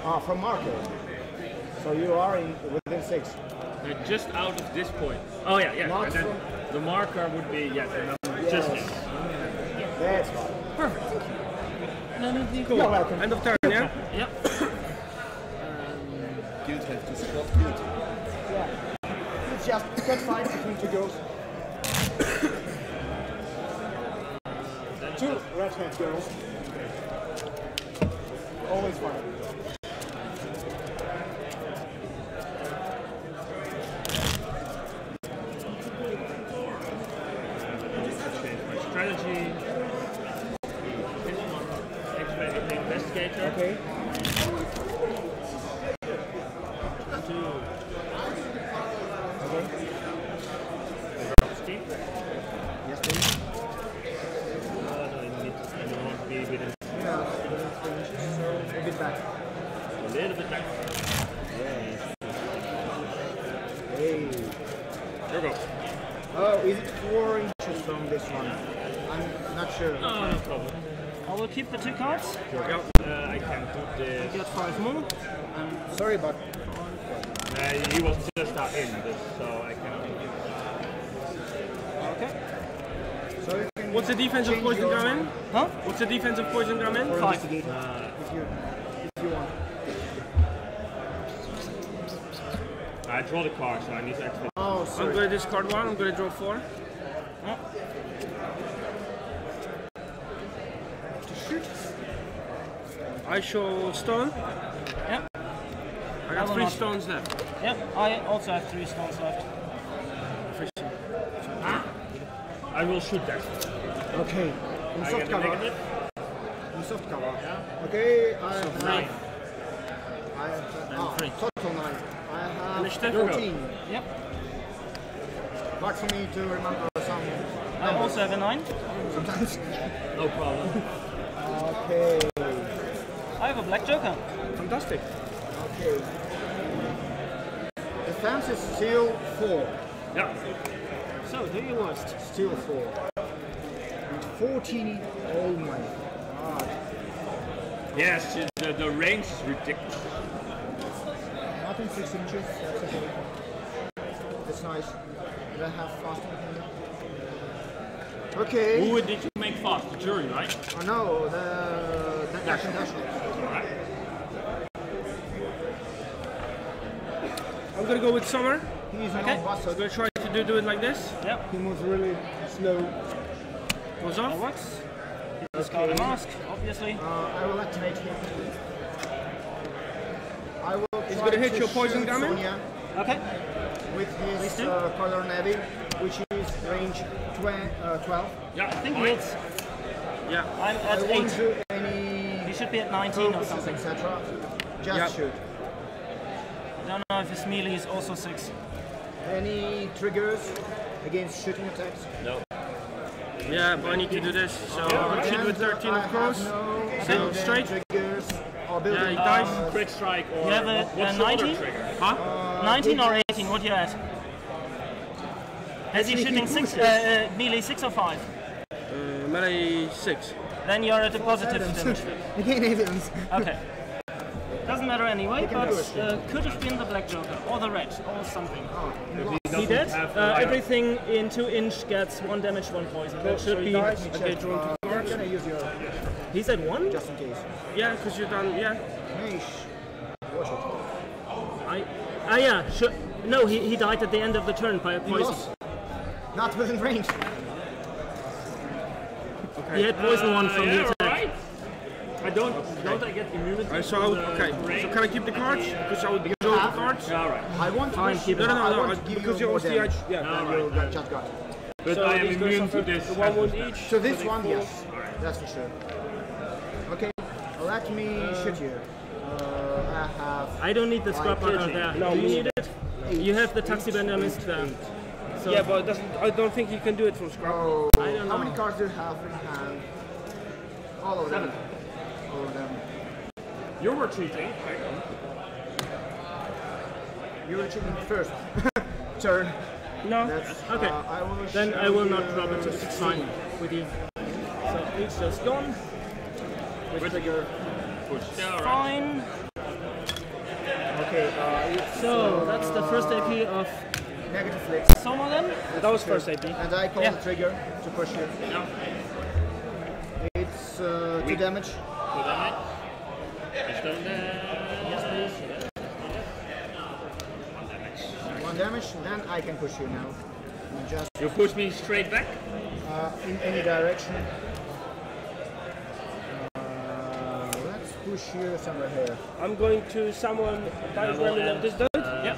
Ah, from marker. So you are in within six. They're just out of this point. Oh yeah, yeah. Not and then the marker would be yeah, then I'm just Yes. in. That's fine. Cool. You're welcome. End of turn, yeah? Yep. guild have to support guild. Yeah. It's just cat fight between two girls. two red haired girls. Always fun. Change my strategy. This one, activate the investigator. Okay. Two. Okay. Steve. Yes, please. Uh, no, you need to, you want to be within Yeah, so a bit back. a little bit back. Hey. Here we go. Oh, is it four inches from this one? I'm not sure. Oh, no problem. I will keep the two cards. Uh, I can do this. Get five more. Sorry, but Uh, he was just in this, so I cannot. Okay. so can What's the defense of poison gamin? Huh? What's the defense of poison or Five. Uh, if you if you want. I draw the card, so I need to activate. Oh, I'm gonna discard one, I'm gonna draw four. I show stone. Yep. I I got will three not. stones left. Yep. I also have three stones left. I will shoot that. Okay. In I soft cover. In soft cover. Okay, I have. Nine. I have. And ah, three. total nine. I have Initiative? 14. Yep. Hard for me to remember some I also have a nine. sometimes. No problem. okay. I have a black joker. Fantastic. Okay. Defense is still four. yeah. So do your worst. Still four. And 14. Oh my god. Yes, the, the range is ridiculous. Not in six inches. That's okay. That's nice. Did I have fast movement? Okay. Who did you make fast? The jury, right? Oh no, the, the Dash and Dash. Alright. I'm gonna go with Som'er. He's Okay. not busted. I'm gonna try to do, do it like this. Yep. He moves really slow. Goes That off. works. Discard a mask, obviously. Uh, I will activate him. I will He's gonna hit to your poison shoot gamin? Sonnia Okay. with his uh, color navy, which is range twen- uh, 12. Yeah, I think he fine. hits. Yeah. I'm I at won't eight. do any He should be at 19 or something. etc. Just Yeah. shoot. I don't know if his melee is also six. Any triggers against shooting attacks? No. Yeah, but I need to do this. So I'm shoot with 13 of course. have no Then building straight. triggers or Yeah, building. he dies. uh, Quick strike or You have a- what- what's a 19? trigger? Huh? 19 or 18, what you at? Has he shooting he six, uh, uh, melee 6 or 5? Uh, melee 6. Then you're at a positive damage. Again, evidence. Okay. Doesn't matter anyway, but uh, could have been the black joker or the red or something. He He did. Uh, everything in 2 inch gets 1 damage, 1 poison. That should be. Okay, drawn two Uh, cards. can I use your He's at 1? just in case? Yeah, because you're done. Yeah. Watch. I. Ah, yeah, sure. No, he, he died at the end of the turn by a poison. Not within range. He had poison 1 from Uh, the attack. Alright. I don't, don't I get immunity? Alright, so from I'll, okay. So can I keep the cards? Because I would draw the have- cards. Yeah, alright. I want to push keep you- it. No, no, I no, want I- to give because you you more also damage yeah. than Alright. you got just got. But So I am immune to this. the one wound each. So this one, fall. yes, that's for sure. Okay, let me shoot you. Uh, I have. I don't need the scrap Like buckle 13. there. No, Do you need it? You have the Taxidermist there. So Yeah, but I don't think you can do it from scrap. Oh, I don't know. how many cards do you have in hand? All of them. All of them. You were cheating. You were cheating first. Turn. No? That's, Okay. Uh, I will Then I will not you drop it. It's fine with you. So each just gone. With trigger. Push. Yeah, alright. Fine. Okay, uh, it's So that's the first AP of negative flicks. Som'er then. That was first AP. And I call Yeah. the trigger to push you. Yeah. It's uh, two damage. Good damage. Is there, uh, Yes, please. one damage, then I can push you now. Just You push me straight back. uh, in any direction. Uh, let's push you somewhere here. I'm going to summon Dire Yeah, well, Gremlin and, of this dude. Yeah.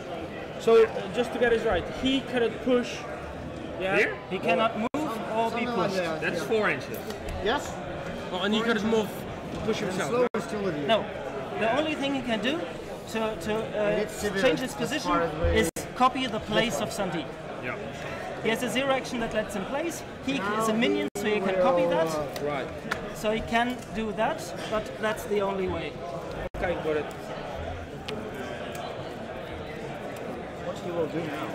So uh, just to get this right, he cannot push. Yeah. Here? He cannot move or be Something like pushed. that. That's yeah. four inches. Yes. Oh, and he cannot move, push And himself. slow is still with you. No. The only thing he can do to, to uh, civil change his position far as we- is copy the place of Sandeep. Yeah. He has a zero action that lets him place. He Now is a minion, so he can copy that. uh, Right. So he can do that, but that's the only way. Okay, got it. what he will do now?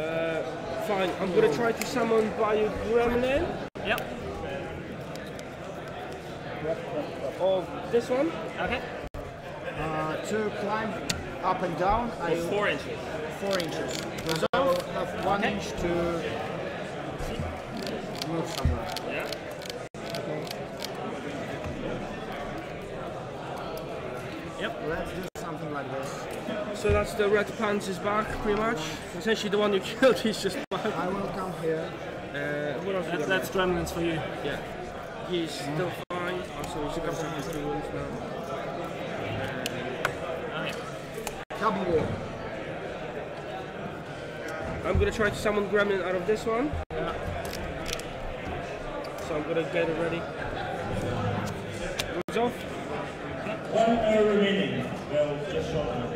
Uh, fine. I'm gonna try to summon Bayou Gremlin. Yep. Of this one. Okay. Uh, to climb up and down, I For four inches. four inches. So I will have one Okay. inch to move somewhere. Yeah. Okay. Yep. Let's do something like this. So that's the red pants is back, pretty much. Essentially, the one you killed, he's just back. I will come here. Uh, what else we That, that's Gremlins for you. Yeah. He's still fine. Also, he's comes up with two wounds now. Double wall. I'm gonna try to summon Gremlin out of this one. So I'm gonna get it ready. Off. One hour remaining. Well, just short now.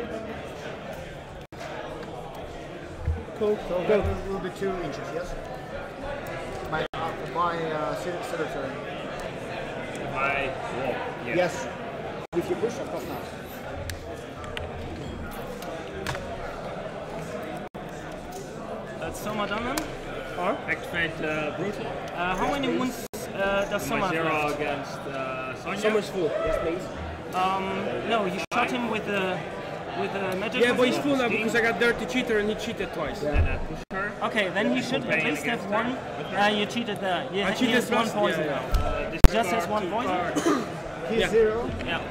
Cool. So that will, will be two inches, yes? By, uh, by uh, city, city terrain. Wall. Yeah. Yes. If you push, of course not. That's Som'er done then. Activate uh, brutal. Uh, how many wounds uh, does Som'er My have zero left? against uh, Sonnia. Som'er's full. Yes, please. No, you shot him with a with a magic. Yeah, but he's missile. full now because I got dirty cheater and he cheated twice. And I push her. Okay, then he should at least have one. Uh, you cheated there. You, I he cheated has one plus- poison yeah, now. This Just has one cards. He's Yeah. zero. Yeah.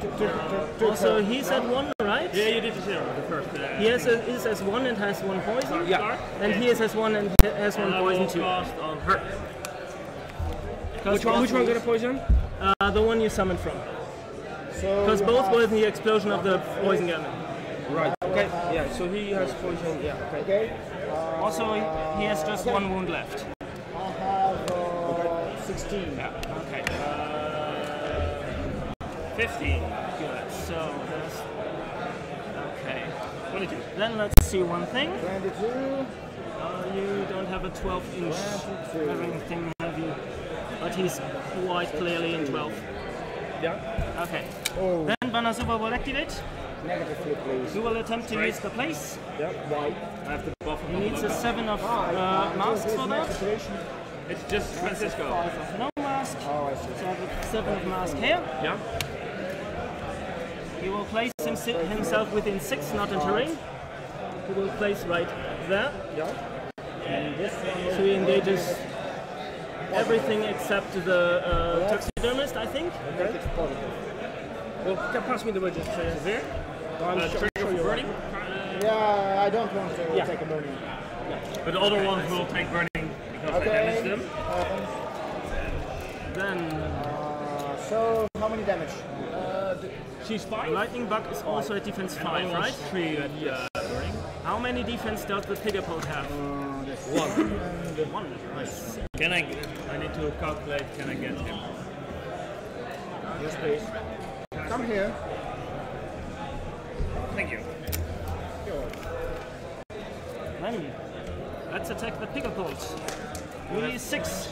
Two, two, two, Also, he's at one, right? Yeah, you did a zero. The first. Uh, He has a, is as one and has one poison. Yeah. And he is as one and has one And poison too. on her. Which one? Which one got a poison? Uh, the one you summoned from. Because you both were in the explosion of the poison gun. Right. Okay. Yeah. So he has poison. Yeah. Okay. Okay. Also, he has just one wound left. I have uh, 16. Okay. 15. Good. So that's okay. 22. Then let's see one thing. 22. Uh, you don't have a 12 inch 22. covering thing, have you? But he's quite clearly in 12. Yeah. Okay. Oh, Then Banasuva will activate. negative flip, please. You will attempt to Straight. use the place. Yep. Why? I have the buff. He needs a 7 of uh, masks for that. It's just Francisco. No mask. Oh, I see. So I have a 7 of mask here. Yeah. He will place himse- himself within 6, not in terrain. He will place right there. Yeah. And this one So he engages everything except the uh, taxidermist, I think. will make it positive. Well, can pass me the register. Severe. I'm Uh, sure- trigger for you're burning. Yeah, I don't want to Yeah. take a burning. But the other ones will take burning because okay. I them. Uh, then. Uh, so how many damage? Uh, She's fine. Lightning bug is also a defense and five, right? Three at yes. burning. Uh, how many defense does the Pigapult pole have? One. One. Nice. Can I? I need to calculate. Can I get him? Yes, please. Come here. Thank you. Nani, let's attack the Pigapults. We six.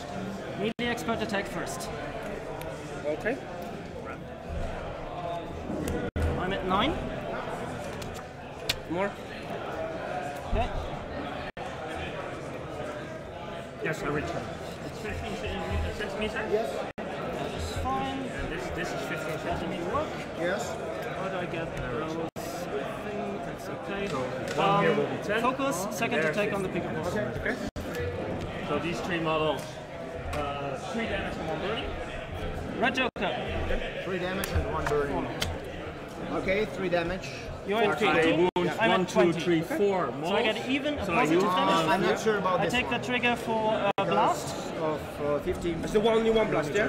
Need the expert attack first. Okay. I'm at 9. More. Okay. Yes, I return. It's 15 centimeters? Yes. That is fine. And this, this is 15 centimeters. Yes. How do I get arrows? That's okay. So one um, here will be 10. Focus, second attack on the pickup. Okay. okay. So these three models. Uh, three damage and one burning. Red Joker. Three damage and one burning. Okay, three damage. You're at I 15. wound I'm one, at two, 20. So I get even a So positive you- damage. I'm not sure about I this take one. the trigger for uh, blast. Of uh, 15. It's the one only one blast, yeah?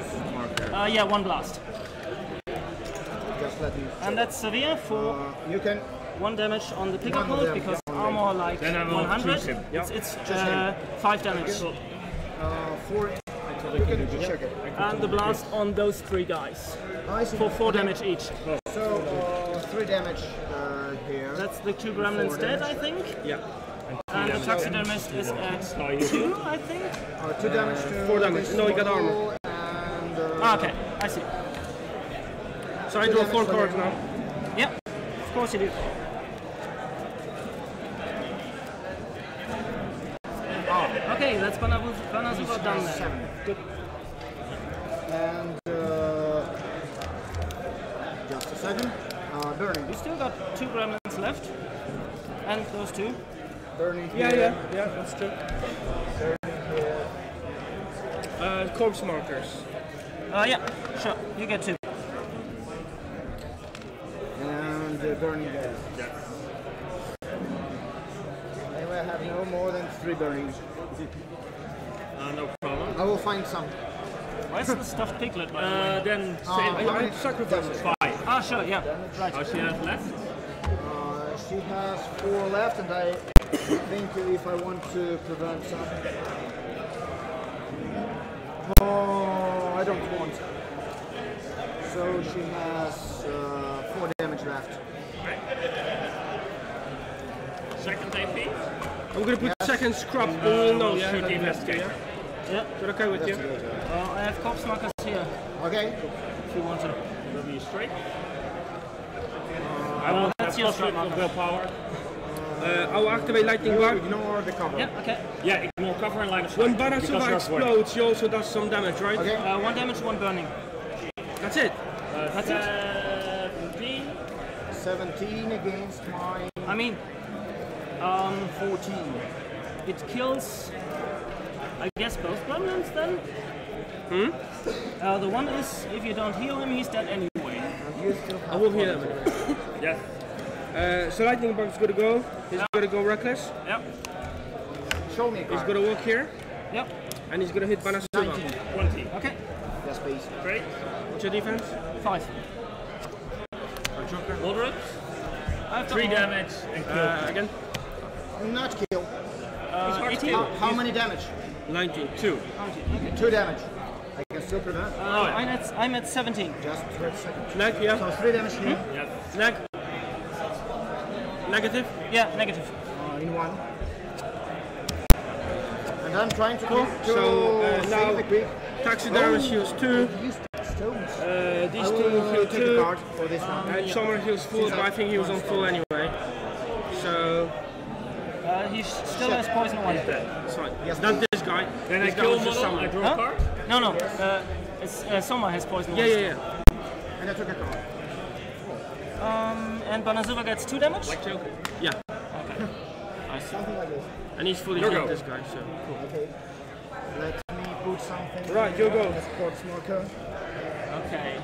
Uh, yeah, one blast. Just let me. And that's severe for Uh, you can. One damage on the pickup One of pole them, because yeah, armor like Then 100. choose him. It's, it's Choose uh, five damage. Uh, four. You can check it. And the blast on those three guys for four damage each. So uh, three damage uh, here. That's the two gremlins dead, I think. Yeah. And the taxidermist is at two, I think. Uh, two damage to Four damage. No, he got armor. And uh, Ah, okay, I see. So I draw four cards now. Yeah, of course you do. Okay, that's gonna gonna super done then. seven. And uh, just a second. Uh, burning. You still got two gremlins left, and those two. Burning. Yeah, here. yeah, yeah, that's true. Uh, corpse markers. Uh, yeah, sure, you get two. And uh, burning there. I will have no more than three burnings. Uh, no problem. I will find some. Where's the stuffed piglet, by the Uh, way? then Uh, save how many sacrifices? five. Ah, sure, yeah, right. How she has left? Uh, she has four left, and I think if I want to prevent some. Oh, I don't want. So she has uh, four damage left. Second AP. I'm gonna put second scrub. Uh, Uh, no, we'll yeah. shoot that- investigate. Yeah, Is that okay with you? uh, I have cops markers here, Okay. if you want to. Will be straight. Uh, I will that's have your plus strap with marker. willpower. Uh, I'll activate lightning You bug. ignore the cover. Yeah, okay. Yeah, ignore cover and line of sight. When because Banasuva you're explodes, he also does some damage, right? Okay. Uh, one damage, one burning. That's it. Uh, That's it. 17. 17 against my I mean, um, 14. it kills, I guess, both gremlins then? Hmm? Uh, the one is, if you don't heal him, he's dead anyway. You still have I will heal him. yeah. Uh, so lightning bug's gonna go. He's Yeah. gonna go reckless. Yep, Show me a He's gonna walk here, yep, and he's gonna hit Banasuva. 19. 20. okay. Yes, please. Great. What's your defense? Five. Moderate. I have Three damage and kill. Uh, again, Not kill. Uh, 18. How, how many damage? 19. Two. Okay. Two damage. I can still prevent. Uh, I'm, at, I'm at 17. Just wait a second. Snag, yeah. So three damage here. Yes. Snag. Negative. Yeah, negative. uh, in one. And I'm trying to, to So, uh, save now- the quick. Taxidermist heals 2. Use stones. Uh, these I two will heal take a 2. card for this one. And Som'er heals full, but I think he was on full anyway. So, Uh, he still has poison one. it's fine. Yes, Not this guy. Then I this guy kill was just model, I Som'er. draw Huh? a card. No, no. Uh, it's, uh, Som'er has poison Yeah, one. yeah, yeah. And I took a card. Um, and Banasuva gets two damage. Like Joker. Yeah. Something like this. And he's fully Your healed, this guy, so cool. Okay. Let me put something. Right, you go. on the sports marker. Okay.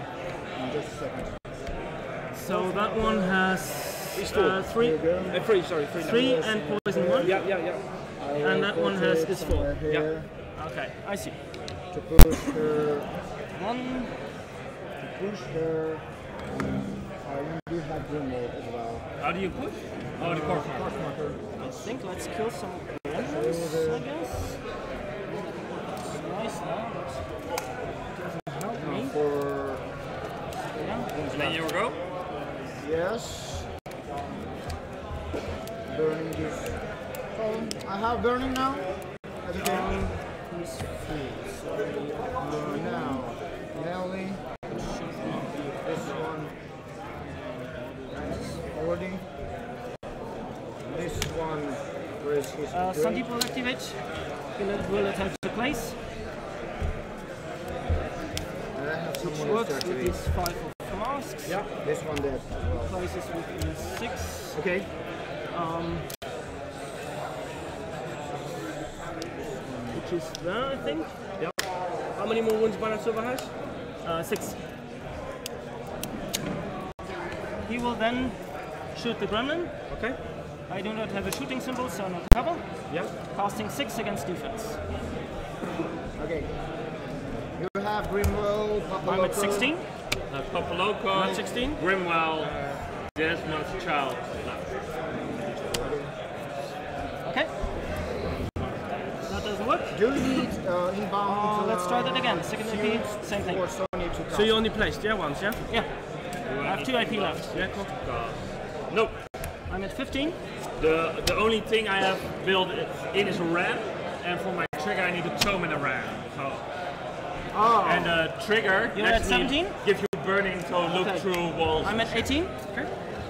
Just a second. So that one has uh, three, Here you go. Uh, three, sorry, three. three and poison one. Yeah, yeah, yeah. And that one has is four. Here Okay, I see. To push her. One. To push her. Um, I do have dream mode as well. How do you push? Oh, the. Sports marker. I think let's kill some gremlins, I guess. Nice now, doesn't help me. For Yeah. And then you go. yes. Burning this. Oh, I have burning now. That's okay. Um, he's free, so now, Nellie. This one. Already. This one. Where is his? uh, brain? Sandeep will activate. Will, will attempt to place, And I have which someone else works to with these five of masks. Yeah, this one there. Places with six. Okay. Um, which is there, I think. Yeah. How many more wounds Banasuva has? Uh, six. He will then shoot the gremlin. Okay. I do not have a shooting symbol, so no cover. Yeah. Casting 6 against defense. Okay. You have Grimwell, Papa I'm at 16. Uh, Papa Loco, I'm at 16. Grimwell, Desmond Child. Okay. That doesn't work. Do need uh, inbound? Uh, let's try that uh, again. Second AP, same thing. Or so to So you only placed, yeah, once, yeah? Yeah. I have two IP left. Yeah, cool. Nope. I'm at 15. The the only thing I have built in is a ram, and for my trigger I need a tome and a ram. So, Oh, and the trigger You're lets at 17? give you burning to look through walls. I'm at 18. Okay.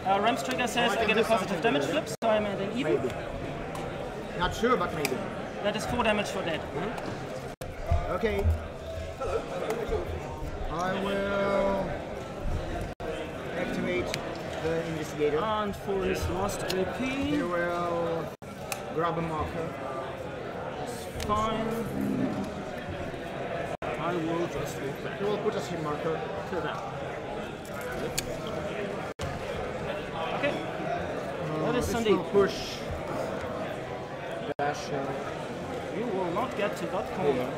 Uh, Ram's trigger says I I get a positive damage flip, so I'm at an even. maybe. Not sure, but maybe. That is 4 damage for dead. Okay. I will activate the investigator. And for his last AP, He will grab a marker. It's fine. I will just walk back He will put a hit marker. to that. Okay. That is uh, Sunday. Push. Dash. You will not get to that corner.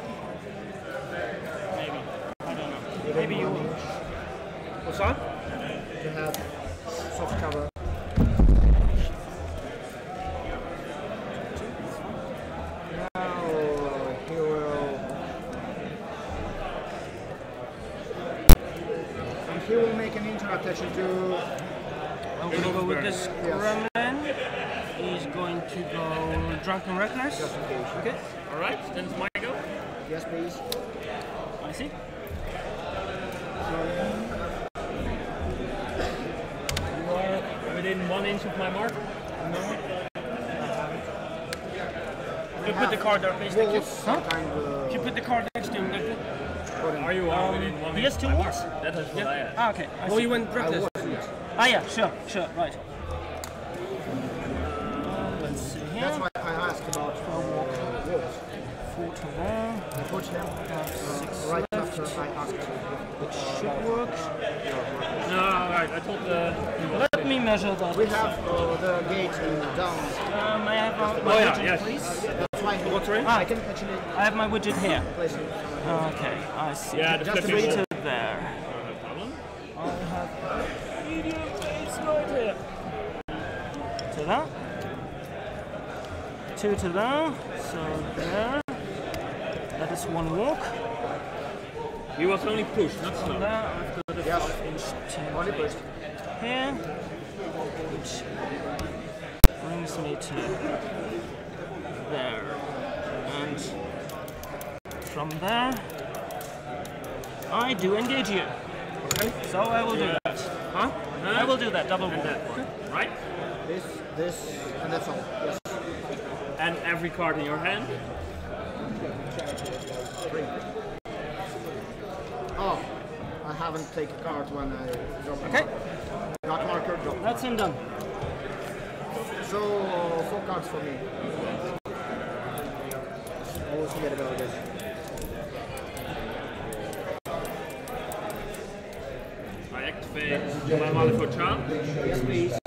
Maybe. I don't know. Maybe you will. What's that? to have soft cover. Now he will. And he will make an interaction to. I'm gonna go with this Yes. gremlin. He's going to go drunken reckless. Just. Okay. All right, then it's my go. Yes, please. I see. You are within one inch of my mark. No. You put the card there, please. Thank you. Walls kind of. You put the card next to him. thank you. Are you uh, within one He inch has two my walls? That is what I had. Ah, okay. I Oh, see. you went I reckless. was, yes. Ah, yeah, sure, sure, right. Uh, let's see here. That's why I asked about uh, walls. Four to there. Unfortunately, Six uh, right left. after I asked. Which should work. No, right. I thought the. Let me measure that. We have uh, the gate in down. Um, I have uh, my Oh, yeah, widget, yes. please. That's why What's ring? I can actually I have my widget here. place it. Okay, I see. Yeah, the Just flipping wait wall. to there. No problem. I have medium face right here. To there. Two to there. So there. That is one walk. He was only pushed, not From slow. there, I've got a Yes. 5 inch Only pushed. here, which brings me to there. And from there, I do engage you. Okay. So I will do that. Huh? I will do that, double And that one, right? This, this, and that's all. Yes. And every card in your hand. Oh, I haven't taken a card when I drop Okay, marker. Not marker, drop. that's him done. So, four cards for me. Always forget about this. I activate my Malifor charm. Yes, please.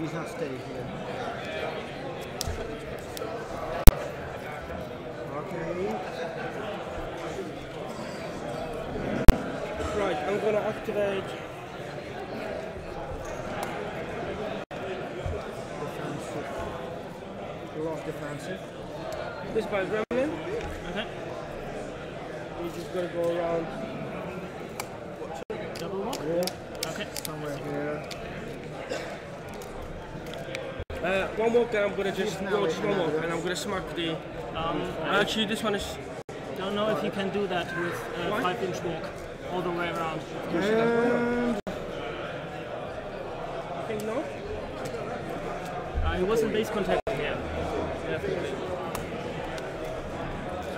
He's not staying here. Okay. Right, I'm gonna activate. Defensive. Lost defensive. This by Gremlin. Okay. He's just gonna go around. Double walk. Yeah. Okay. Somewhere here. Uh, one walk, and I'm gonna just go just in walk, and I'm gonna smack the. Um, I Actually, this one is. don't know if you can do that with a Why? five inch walk all the way around. And I think no. Uh, he was in base contact here. Yeah, I think so.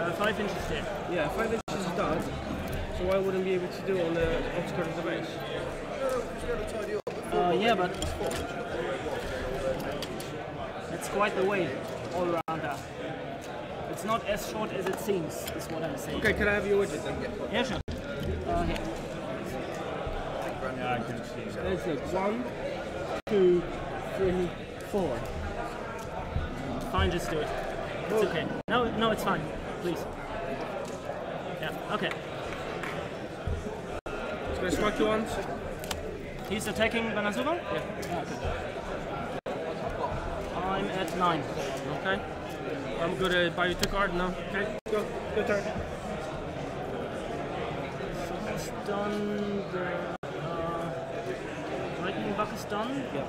Uh, five inches there. Yeah, five inches is done. So why wouldn't be able to do on the outskirts of the base? Uh, yeah, but it's quite the way all around there. It's not as short as it seems, is what I'm saying. Okay, can I have your widget then? Yeah, sure. Uh, here. Yeah, I can see. So like one, two, three, four. Fine, just do it. It's okay. No, no, it's fine. Please. Yeah, okay. It's gonna smack you once. He's attacking Banasuva? Yeah. I'm at nine. Okay. I'm gonna buy you two card now. Okay, go. Your turn. So that's done. The uh, lightning bug is done. Yeah.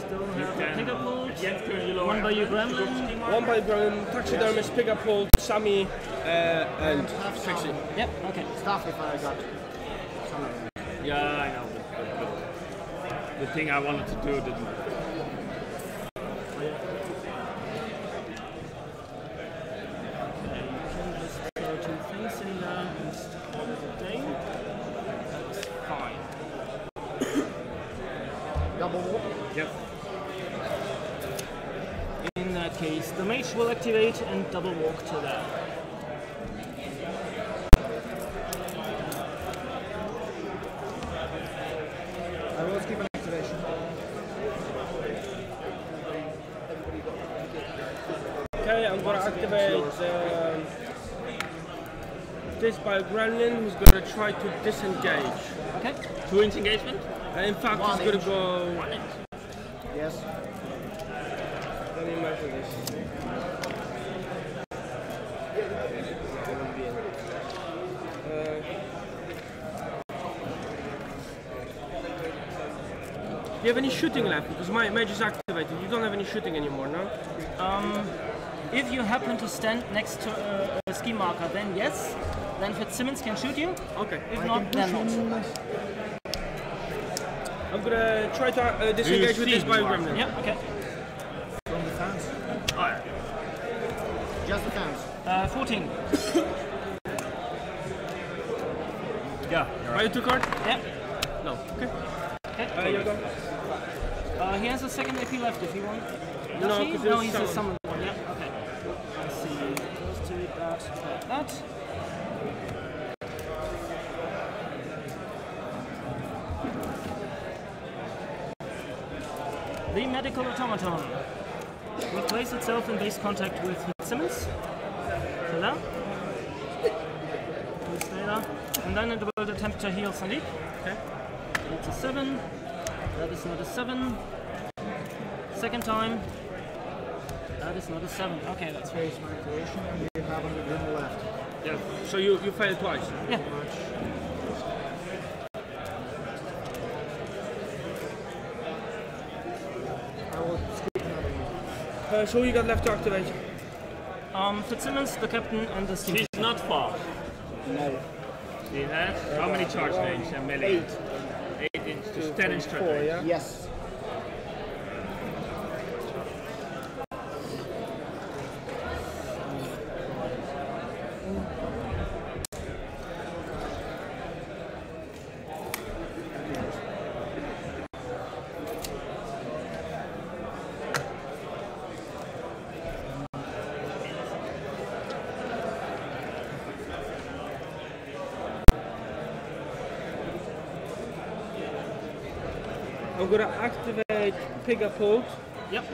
Still have a Pigapult. Yes, can you lower One by you. Gremlin. One by Brown, Taxidermist, Pick Up Hold, Sammy, uh, and Trixie. Yep, okay. stuff if I got some of them. Yeah, I know. But, but, but the thing I wanted to do didn't. Yep. In that case, the mage will activate and double walk to there. I will skip an activation. Okay, I'm gonna activate um, this by Gremlin, who's gonna try to disengage. Okay. Two inch engagement? Uh, in fact, One he's gonna inch. go. Yes. Let me measure this. Uh, Do you have any shooting left? Because my mage is activated. You don't have any shooting anymore, no? Um, if you happen to stand next to uh, a ski marker, then yes. Then Fitzsimmons can shoot you. Okay. If not, then not. I'm gonna try to uh, disengage with this by the? Gremlin. Yeah, okay. From the fans. Oh, yeah. Just the fans. Uh, 14. Yeah, you're right. you two card? Yeah. No. Okay. Okay. Uh, you go. Uh, he has a second AP left if you want. Does No, he? 'cause no, there's he's a someone. summon one. Yeah. Okay. I see. Goes to that, that, The medical automaton will place itself in base contact with Simmons. So there. Will stay there. And then it will attempt to heal Sandeep. Okay. It's a 7. That is not a 7. Second time. That is not a 7. Okay, that's very Face my you have on the left. Yeah. So you, you failed twice. Yeah. I will skip another one. Uh, so you got left to activate. Um, Fitzsimmons, the captain, and the steam. He's not far. No. She has how many charge range and melee? Eight. Eight inch to ten inch strike Four, range. yeah? Yes. Activate Pigapult. Yep.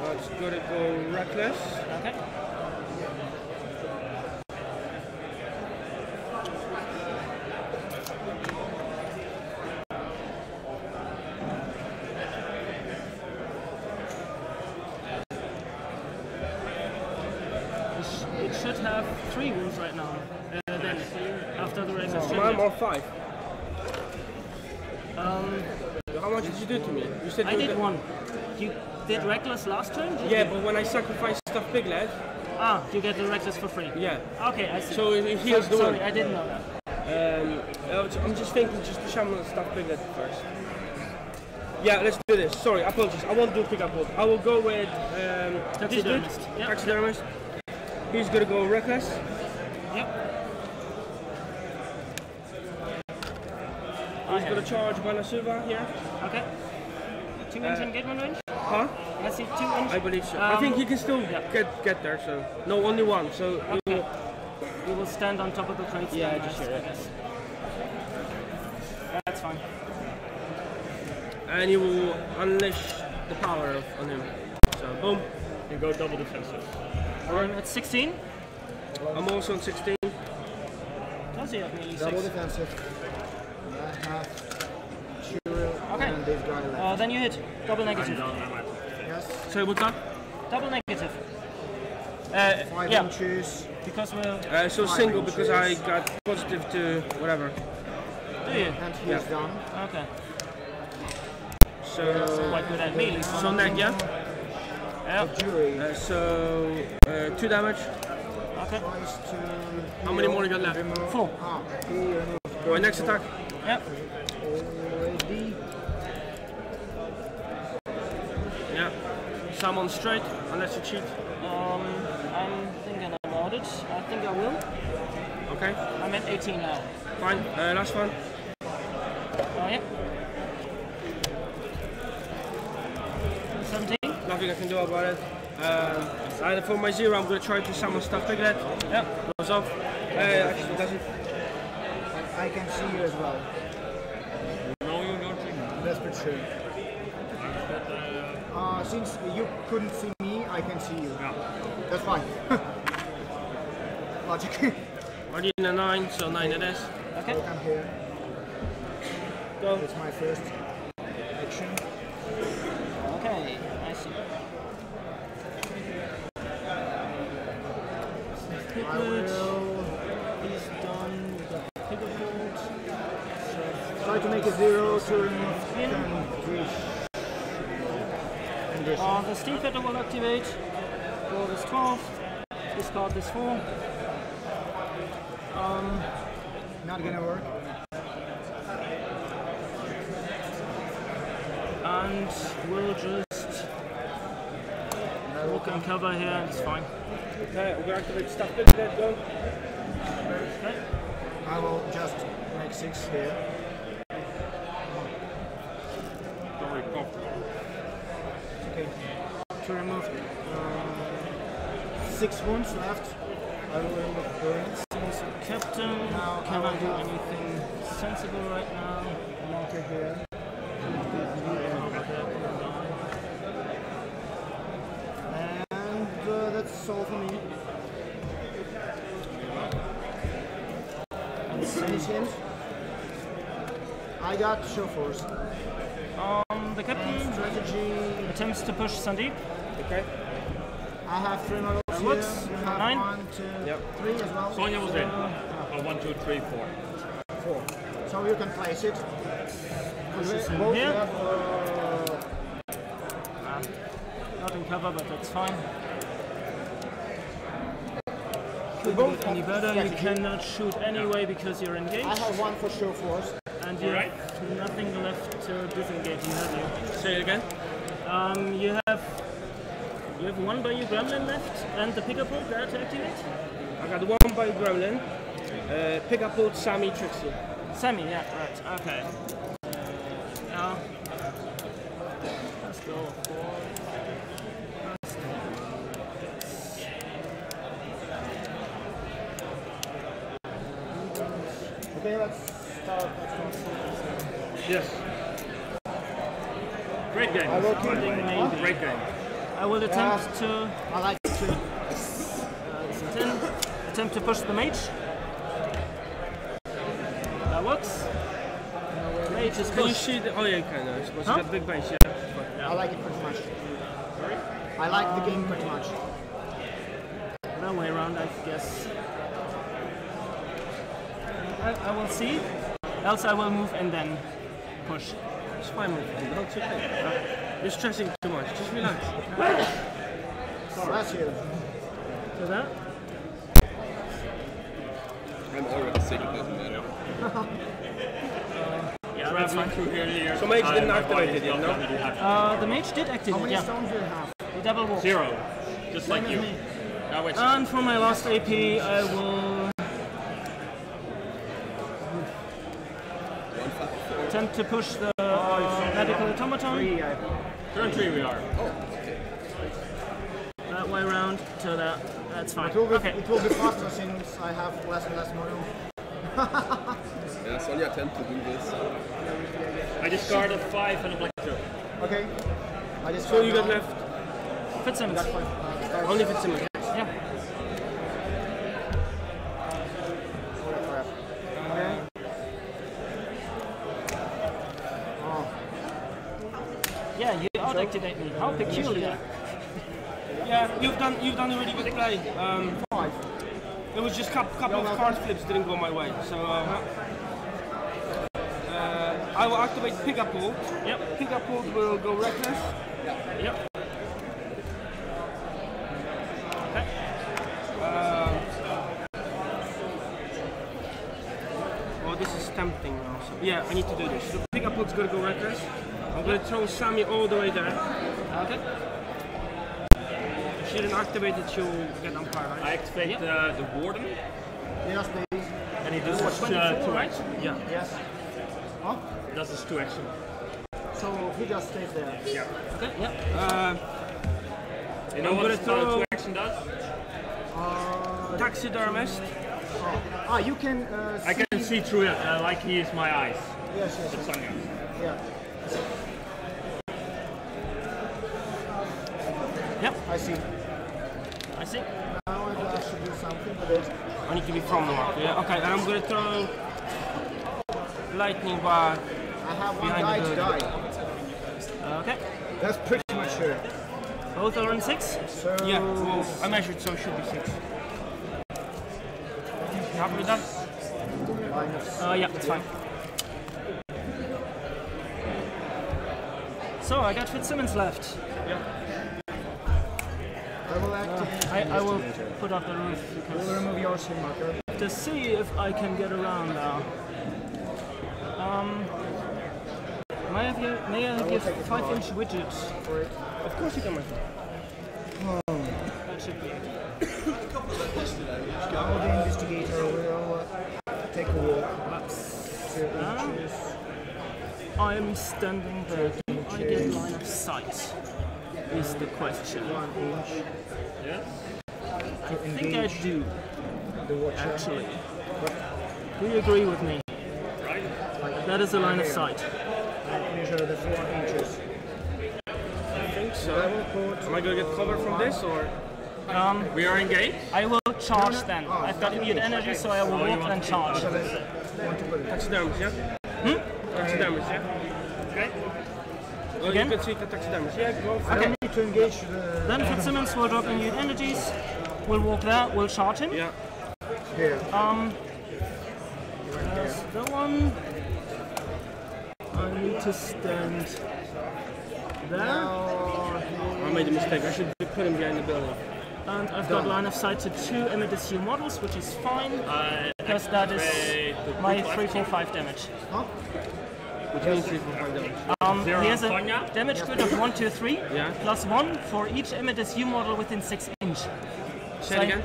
Uh, it's gonna go Reckless. Okay. It sh- It should have three wounds right now. Uh, then, after the race exchange. Mine or five. Um, How much did you do to me? You said I you did did- one. You did reckless last turn? did Yeah, you? but when I sacrifice Stuffed Piglet, Ah, you get the reckless for free. yeah. Okay, I see. So it heals the Sorry, wound. I didn't know that. Um, I'm just thinking just to the Stuffed Piglet first. Yeah, let's do this. Sorry, apologies. I won't do Pigapult. I will go with um, Taxidermist. Yep. taxidermist. He's gonna go reckless. Yep. He's gonna charge Banasuva here. Okay. Two inch engagement range? Huh? I see two inch. I believe so. I Um, think he can still yeah. get get there. So no, only one. So he Okay. will- We will stand on top of the crates. Yeah, then, just I here, yeah. guess. That's fine. and you will unleash the power of, on him. So boom. You go double defensive. I'm at 16. I'm also on 16. Does he have nearly Double six? defensive. I have Shiro Okay. and this guy left. Uh, then you hit. Double negative. Down, I'm at yes. So what's that? Double negative. Uh, Five yeah, inches. because we're. Uh, so Five single because I got positive to whatever. Do you? And he's Yeah. done. Okay. So Quite good at melee. so neck, yeah. Yeah. Jury. Uh, so uh, two damage. Okay. How many more you got left? Four. Ah, he removed My next attack. Yeah. already. Yeah. Summon straight unless you cheat. Um, I'm thinking about it. I think I will. Okay. I'm at 18 now. Fine. Uh, last one. Oh, yeah. 17. Nothing I can do about it. Um, and for my zero, I'm gonna try to summon stuff like that. Yeah. Goes off. Uh, actually, doesn't. I can see you as well. No, you're not in. That's for sure. Uh, since you couldn't see me, I can see you. Yeah. That's fine. Logic. I need a nine, so nine it is. Okay. I'm here. Go. It's my first action. Okay. I see. I will He's done. We got the Pigapult. try to make a zero to remove Spin. Condition. Uh, the Steam Fetter will activate. Roll this 12. Discard this 4. Um, Not gonna work. and we'll just walk and cover here it's fine. Okay, we're gonna activate Stuffed Piglet. Go. Okay. I will just make six here. Very comfortable. Okay. To remove uh, six wounds left. I will remove burns. So Captain, Now can I do anything sensible right now? Marker here. And uh, that's all for me. Him. I got show force. Um, the Captain Strategy. attempts to push Sandeep. Okay. I have three models here. You have nine? one, two, Yep. three as well. Sonnia was in. Oh, one, two, three, four. Four. So you can place it. This in Both here. have, uh, Not in cover, but that's fine. Couldn't both get any have better. You cannot shoot anyway because you're engaged. I have one for show force. And you Alright. have nothing left to disengage. You have you. Say it again. Um, you have you have one by your gremlin left and the Pigapult there to activate. I got one by Gremlin. Uh, Pigapult, Sammy, Trixie. Sammy, yeah, right, okay. Now, let's go for. let's do this. Okay, let's Yes. Great game. I will keep maybe. Great game. I will attempt to I like it too. uh, attempt to push the mage. That works. Mage is Can you pushed. see the... Oh yeah, you can. I suppose Huh? you got big base, yeah. I like it pretty much. I like the game pretty much. No way around, I guess. I, I will see. Else I will move and then push. It's fine with you. No, it's okay. You're stressing too much. Just relax. Bless you. So that. I'm already sick, it doesn't matter. Yeah, that's Traveling fine. through here, here. So mage didn't activate body it is yet, no? gonna be happy. Uh, the mage did How activate, many yeah. stones do you have? The double walk. Zero. Just like you. Now wait. And for my last AP, I will attempt to push the uh, medical automaton Turn three we are. that way around to that. That's fine. It will, be, Okay. it will be faster since I have less and less model. Yeah, Sonnia attempt to do this. I discard a five and a black two. Okay. I just So you got left Fitzsimmons. Uh, only Fitzsimmons. Yeah. Okay. Yeah, you out activate Yeah, you've done you've done a really good play. Um, Five. it was just a couple of card flips didn't go my way. So uh, uh, I will activate Pigapult. Yep. Pigapult will go reckless. Yep. Oh, this is tempting now. So yeah, I need to do this. So Pigapult's gonna go reckless. I'm gonna throw Sammy all the way there. Okay. If she didn't activate it, she'll get umpire, right? I activate uh, the warden Yes, please. and he does his uh, two action. Yeah. Yes. Huh? Does his two action. So he just stays there. Yeah. Okay. Yep. Uh, You know I'm what gonna the throw- two action does? Uh, taxidermist. ah, you can. Uh, I can see through it uh, like he is my eyes. Yes, yes, It's yes. Sonnia. Yeah. Yep. I see. I see. Now I should do something with it. I need to be from the mark. Yeah. Okay, and I'm gonna throw lightning bar. I have one guy to die. Okay. That's pretty much sure. Both are on six. So Yeah. Well, I measured, so it should be six. You happy with that? Uh, yeah, it's fine. So I got Fitzsimmons left. I will activate. I, I will put up the roof We'll remove your sim marker. to see if I can get around now. Um, may I have your, may I have your 5 inch widget? for it. Of course you can measure. That should be it. Now the investigator will uh, take a walk. Ah. I'm standing there. Do I get line of sight? Is the question. One. Yes. I think I do, The watcher. actually. Do you agree with me? Right? That is a line of sight. And measure the four inches. I think so. Am I gonna get cover from this or? Um, We are engaged. I will charge then. I've got immediate energy, so I will Oh, walk and charge. Want to put it. Taxidermist, yeah? Hmm? Taxidermist, yeah? Okay. Well, Again? you can see the taxidermist. Yeah, go for I don't need to engage the. Then Fitzsimmons will drop immediate energies. We'll walk there. We'll charge him. Yeah. Here. Um, there's the one. I need to stand there, Now I made a mistake. I should put him behind the building. and I've got line of sight to two MDSU models, which is fine Uh, because that is my brutal three, action. four, five damage. Which means three for five damage. Um, Zero he has a Sonnia? damage grid of one, two, three, Yeah. plus one for each MDSU model within six inch. Say it again.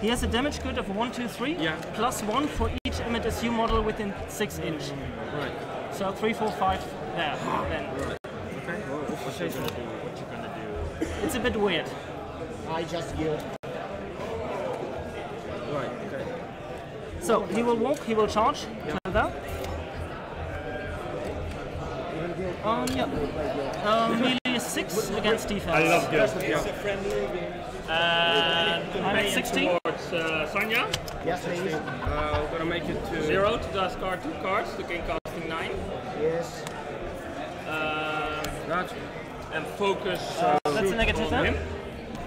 He has a damage grid of 1, 2, 3, Yeah. plus 1 for each MSU model within 6 inch. Right. So 3, 4, 5 there. Then. Okay. Well, if you say so. What you gonna do? It's a bit weird. I just yield. Right. Okay. So he will walk, he will charge to there. Um, yeah. Um, melee is 6 against defense. I love Gil. I'm at Paying 60. towards uh, Sonnia. Yes, please. Uh, I'm gonna make it to Zero to discard two cards, the king costing nine. Yes. Uh, that. and focus. Uh, uh, that's a negative then. him.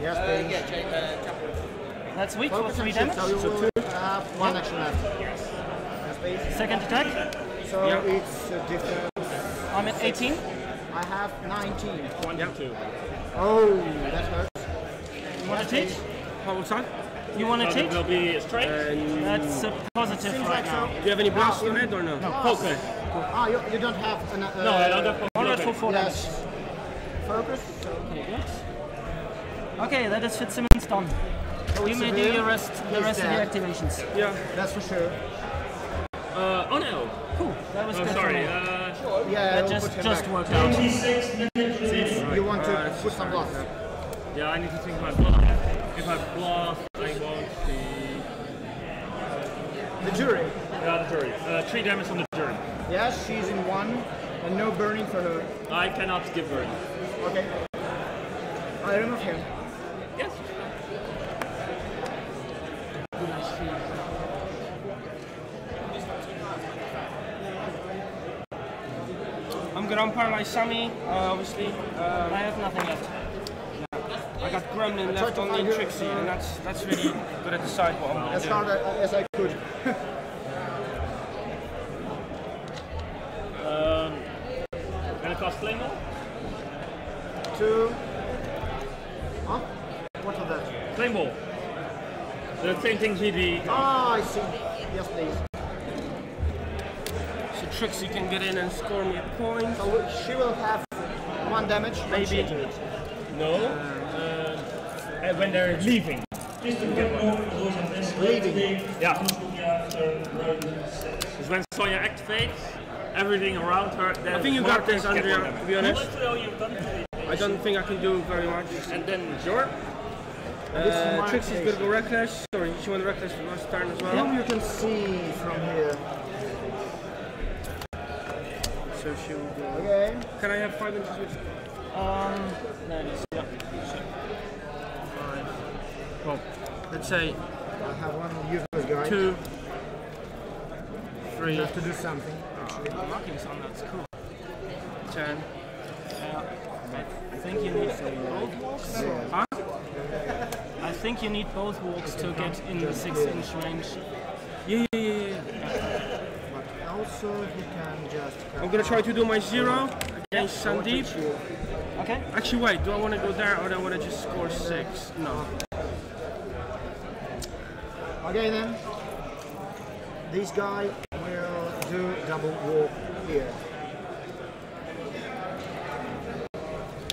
Yes, please. That's weak for 3 damage. So you will have one action left. Yes, please. Second attack. So Yeah. it's a difference. I'm at 18. I have 19. One to two. Oh, that hurts. You want to teach? How was that? You want to So it teach? will be straight. That's a positive Seems right like now. so. Do you have any blast on it or no? Focus. Ah, you, you don't have an. Uh, No, I don't have One focus. for 4 damage. Yes. Focus. So Okay, that is Fitzsimmons done. You may do severe. your rest, the He's rest of the activations. Yeah. that's for sure. Uh, oh no. Cool. That was Oh, good for sorry. Me. Yeah, That we'll just put just back. worked out. 26 minutes. You want to Uh, put some blast. yeah, I need to think about blast. If I blast, I won't see. The jury. Yeah, the jury. Uh, three damage on the jury. Yes, she's in one, and no burning for her. I cannot give burn. Okay. I remove him. Yes. I'm gonna paralyze Sammy, uh, obviously. Um, I have nothing left. I got Gremlin tried left to on find the you, Trixie, uh, and that's that's really gonna decide what I'm gonna As do. hard as I could. Um, gonna cast flame Two. Huh? What was that? Flame Wall. The same thing GD. Ah, I see. Yes, please. So Trixie can get in and score me a point. So she will have one damage. Maybe. she. No. Uh, and when they're leaving. Please do get more rules on this. Leaving. Yeah. Yeah, turn road six. Because when Sonnia activates, everything around her. I think you got this, Andrea, to be honest. I don't think I can do very much. And then your Uh, Trixie's gonna go reckless. Sorry, she went reckless last turn as I well. hope you can see from here. So she will go. Okay. Can I have five inches with Um, it is. Yeah. Well, let's say I have one useless guy. two, Three. You have to do something. Actually. Markings on that's cool. ten. I think you need both walks. Huh? I think you need both walks to get in the six inch range. Yeah, yeah, yeah, yeah. Also he can just. I'm gonna try to do my zero against Sandeep. Okay. Actually, wait. Do I want to go there or do I want to just score six? No. Okay then. This guy will do double walk here.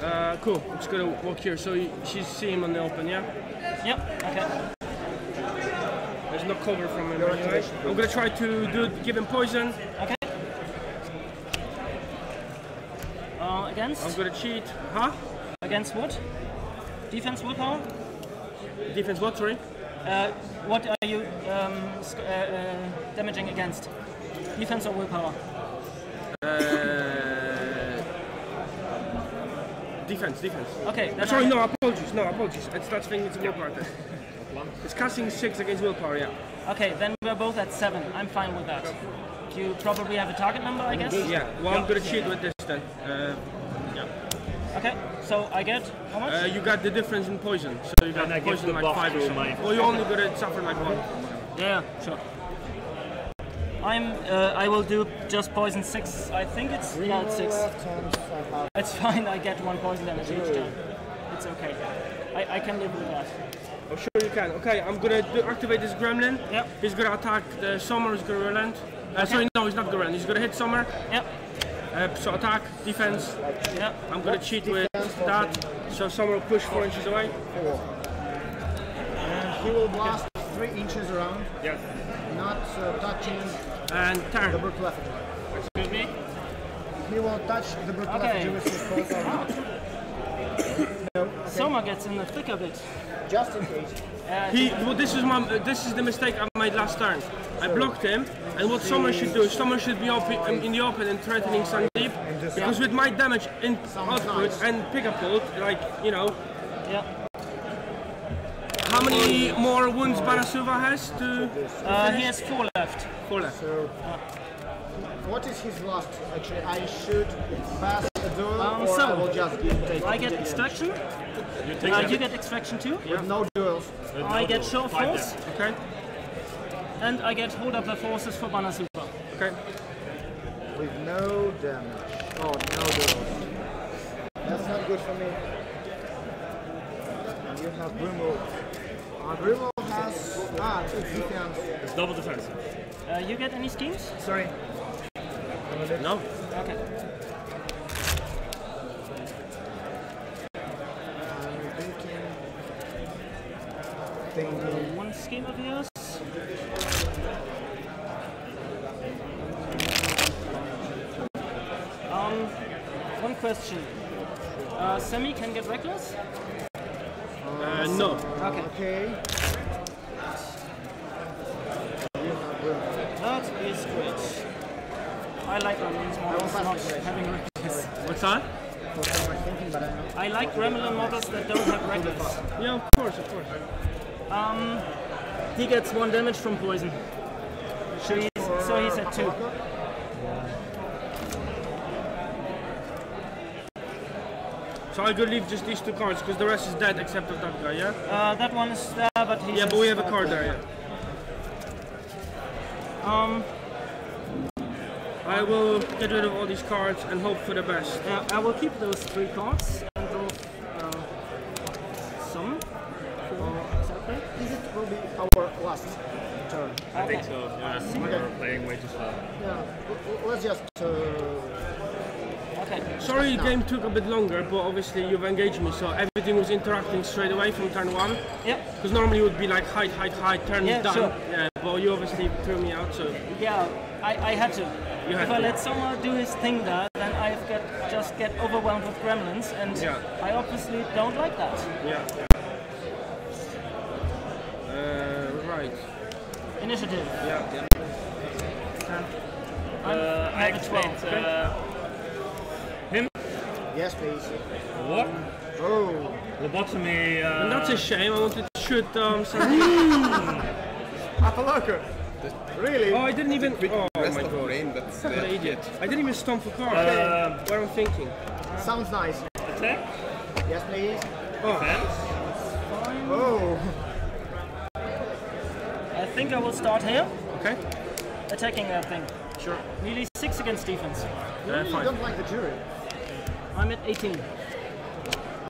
Uh, cool. I'm just gonna walk here. So you, she's seeing him on the open, yeah? Yep. Okay. There's no cover from him anyway. I'm gonna try to do give him poison. Okay. Uh, against? I'm gonna cheat. Huh? Against what? Defense willpower? Defense what? Sorry. Uh, what are you um, uh, uh, damaging against? Defense or willpower? Uh, defense. Defense. Okay. Sorry. I- No. Apologies. No. Apologies. It's that thing. It's a willpower thing. It's casting six against willpower. Yeah. Okay, then we're both at seven. I'm fine with that. You probably have a target number, I guess. Yeah. Well, I'm gonna cheat with this then. Uh, Okay. So I get how much? uh, you got the difference in poison. So you got And poison like five or something. my- Well, you only gonna suffer like one. yeah, sure. I'm. Uh, I will do just poison six. I think it's yeah, it's six. Left hand, I have It's fine. I get one poison damage each time. It's okay. I, I can live with that. I'm sure you can. Okay, I'm gonna do, activate this gremlin. Yep. He's gonna attack the Som'er. He's gonna relent. Uh, Sorry, no, he's not gonna relent. He's gonna hit Som'er. Yep. Uh, so attack, defense. Yep. I'm gonna cheat with that. So Som'er will push four inches away. four. And he will blast three inches around, Yes. not uh, touching And the turn. brute lethargy. Excuse me. He will touch the brute Okay. lethargy with his Som'er gets in the thick of it. Just in case. Uh, He. Well, this is my. uh, This is the mistake I made last turn. I blocked him, and what someone should do is someone should be um, in the open and threatening Sandeep, because with my damage in output and Pigapult, like, you know, Yeah. how many more wounds Banasuva has to Uh, he has four left. four left? So, what is his last? Actually, I should pass a Um, so, I will just give, take I get extraction. You take Uh, you get extraction too. With no duels. with I no get show force, damage. Okay, and I get hold up the forces for Banasuva. okay. With no damage. Oh, no duels. That's not good for me. And you have Grimble. Uh, Grimble has... Ah, it's defense. It's double defense. Uh, you get any schemes? Sorry. No. Okay. Thinking... One scheme of yours. Um, one question. Uh, Semi can get reckless? Uh, no. Okay. Okay. You have That is great. I like Gremlins models pass not having reckless. What's that? For so much thinking, but I. I like Gremlin models that don't have reckless. Yeah, of course, of course. Um, he gets one damage from poison. So he's, so he's at two. So I could leave just these two cards because the rest is dead except of that guy, yeah? Uh, that one is there, but he's Yeah, but we have a card there, yeah. Um, I will get rid of all these cards and hope for the best. uh, I will keep those three cards and draw uh, some for separate. Is it will be our last turn? I think so. Yeah, we're playing way too slow. Yeah. l- l- Let's just. Uh, Okay. Sorry the game took a bit longer, but obviously you've engaged me, so everything was interacting straight away from turn one. Yep. Because normally it would be like hide, hide, hide, turn Yeah, done. sure. Yeah, but you obviously threw me out, so Yeah, I, I had to. You had if I let someone do his thing there, then I get just get overwhelmed with gremlins, and Yeah. I obviously don't like that. yeah. Uh, right. Initiative. Yeah. I'm Uh, I level 12. activate uh, him, yes, please. What? Oh. lobotomy. Uh, And that's a shame. I wanted to shoot um, something. Apaloka. Really? oh, I didn't even. Oh Rest my of god. brain, that's What an uh, idiot. I didn't even stomp for card. Um, what I'm thinking. Sounds nice. attack, Yes, please. Oh. defense. Oh. I think I will start here, Okay. attacking that thing. Sure. Nearly 6 against defense. You Uh, really fine. don't like the jury. I'm at 18.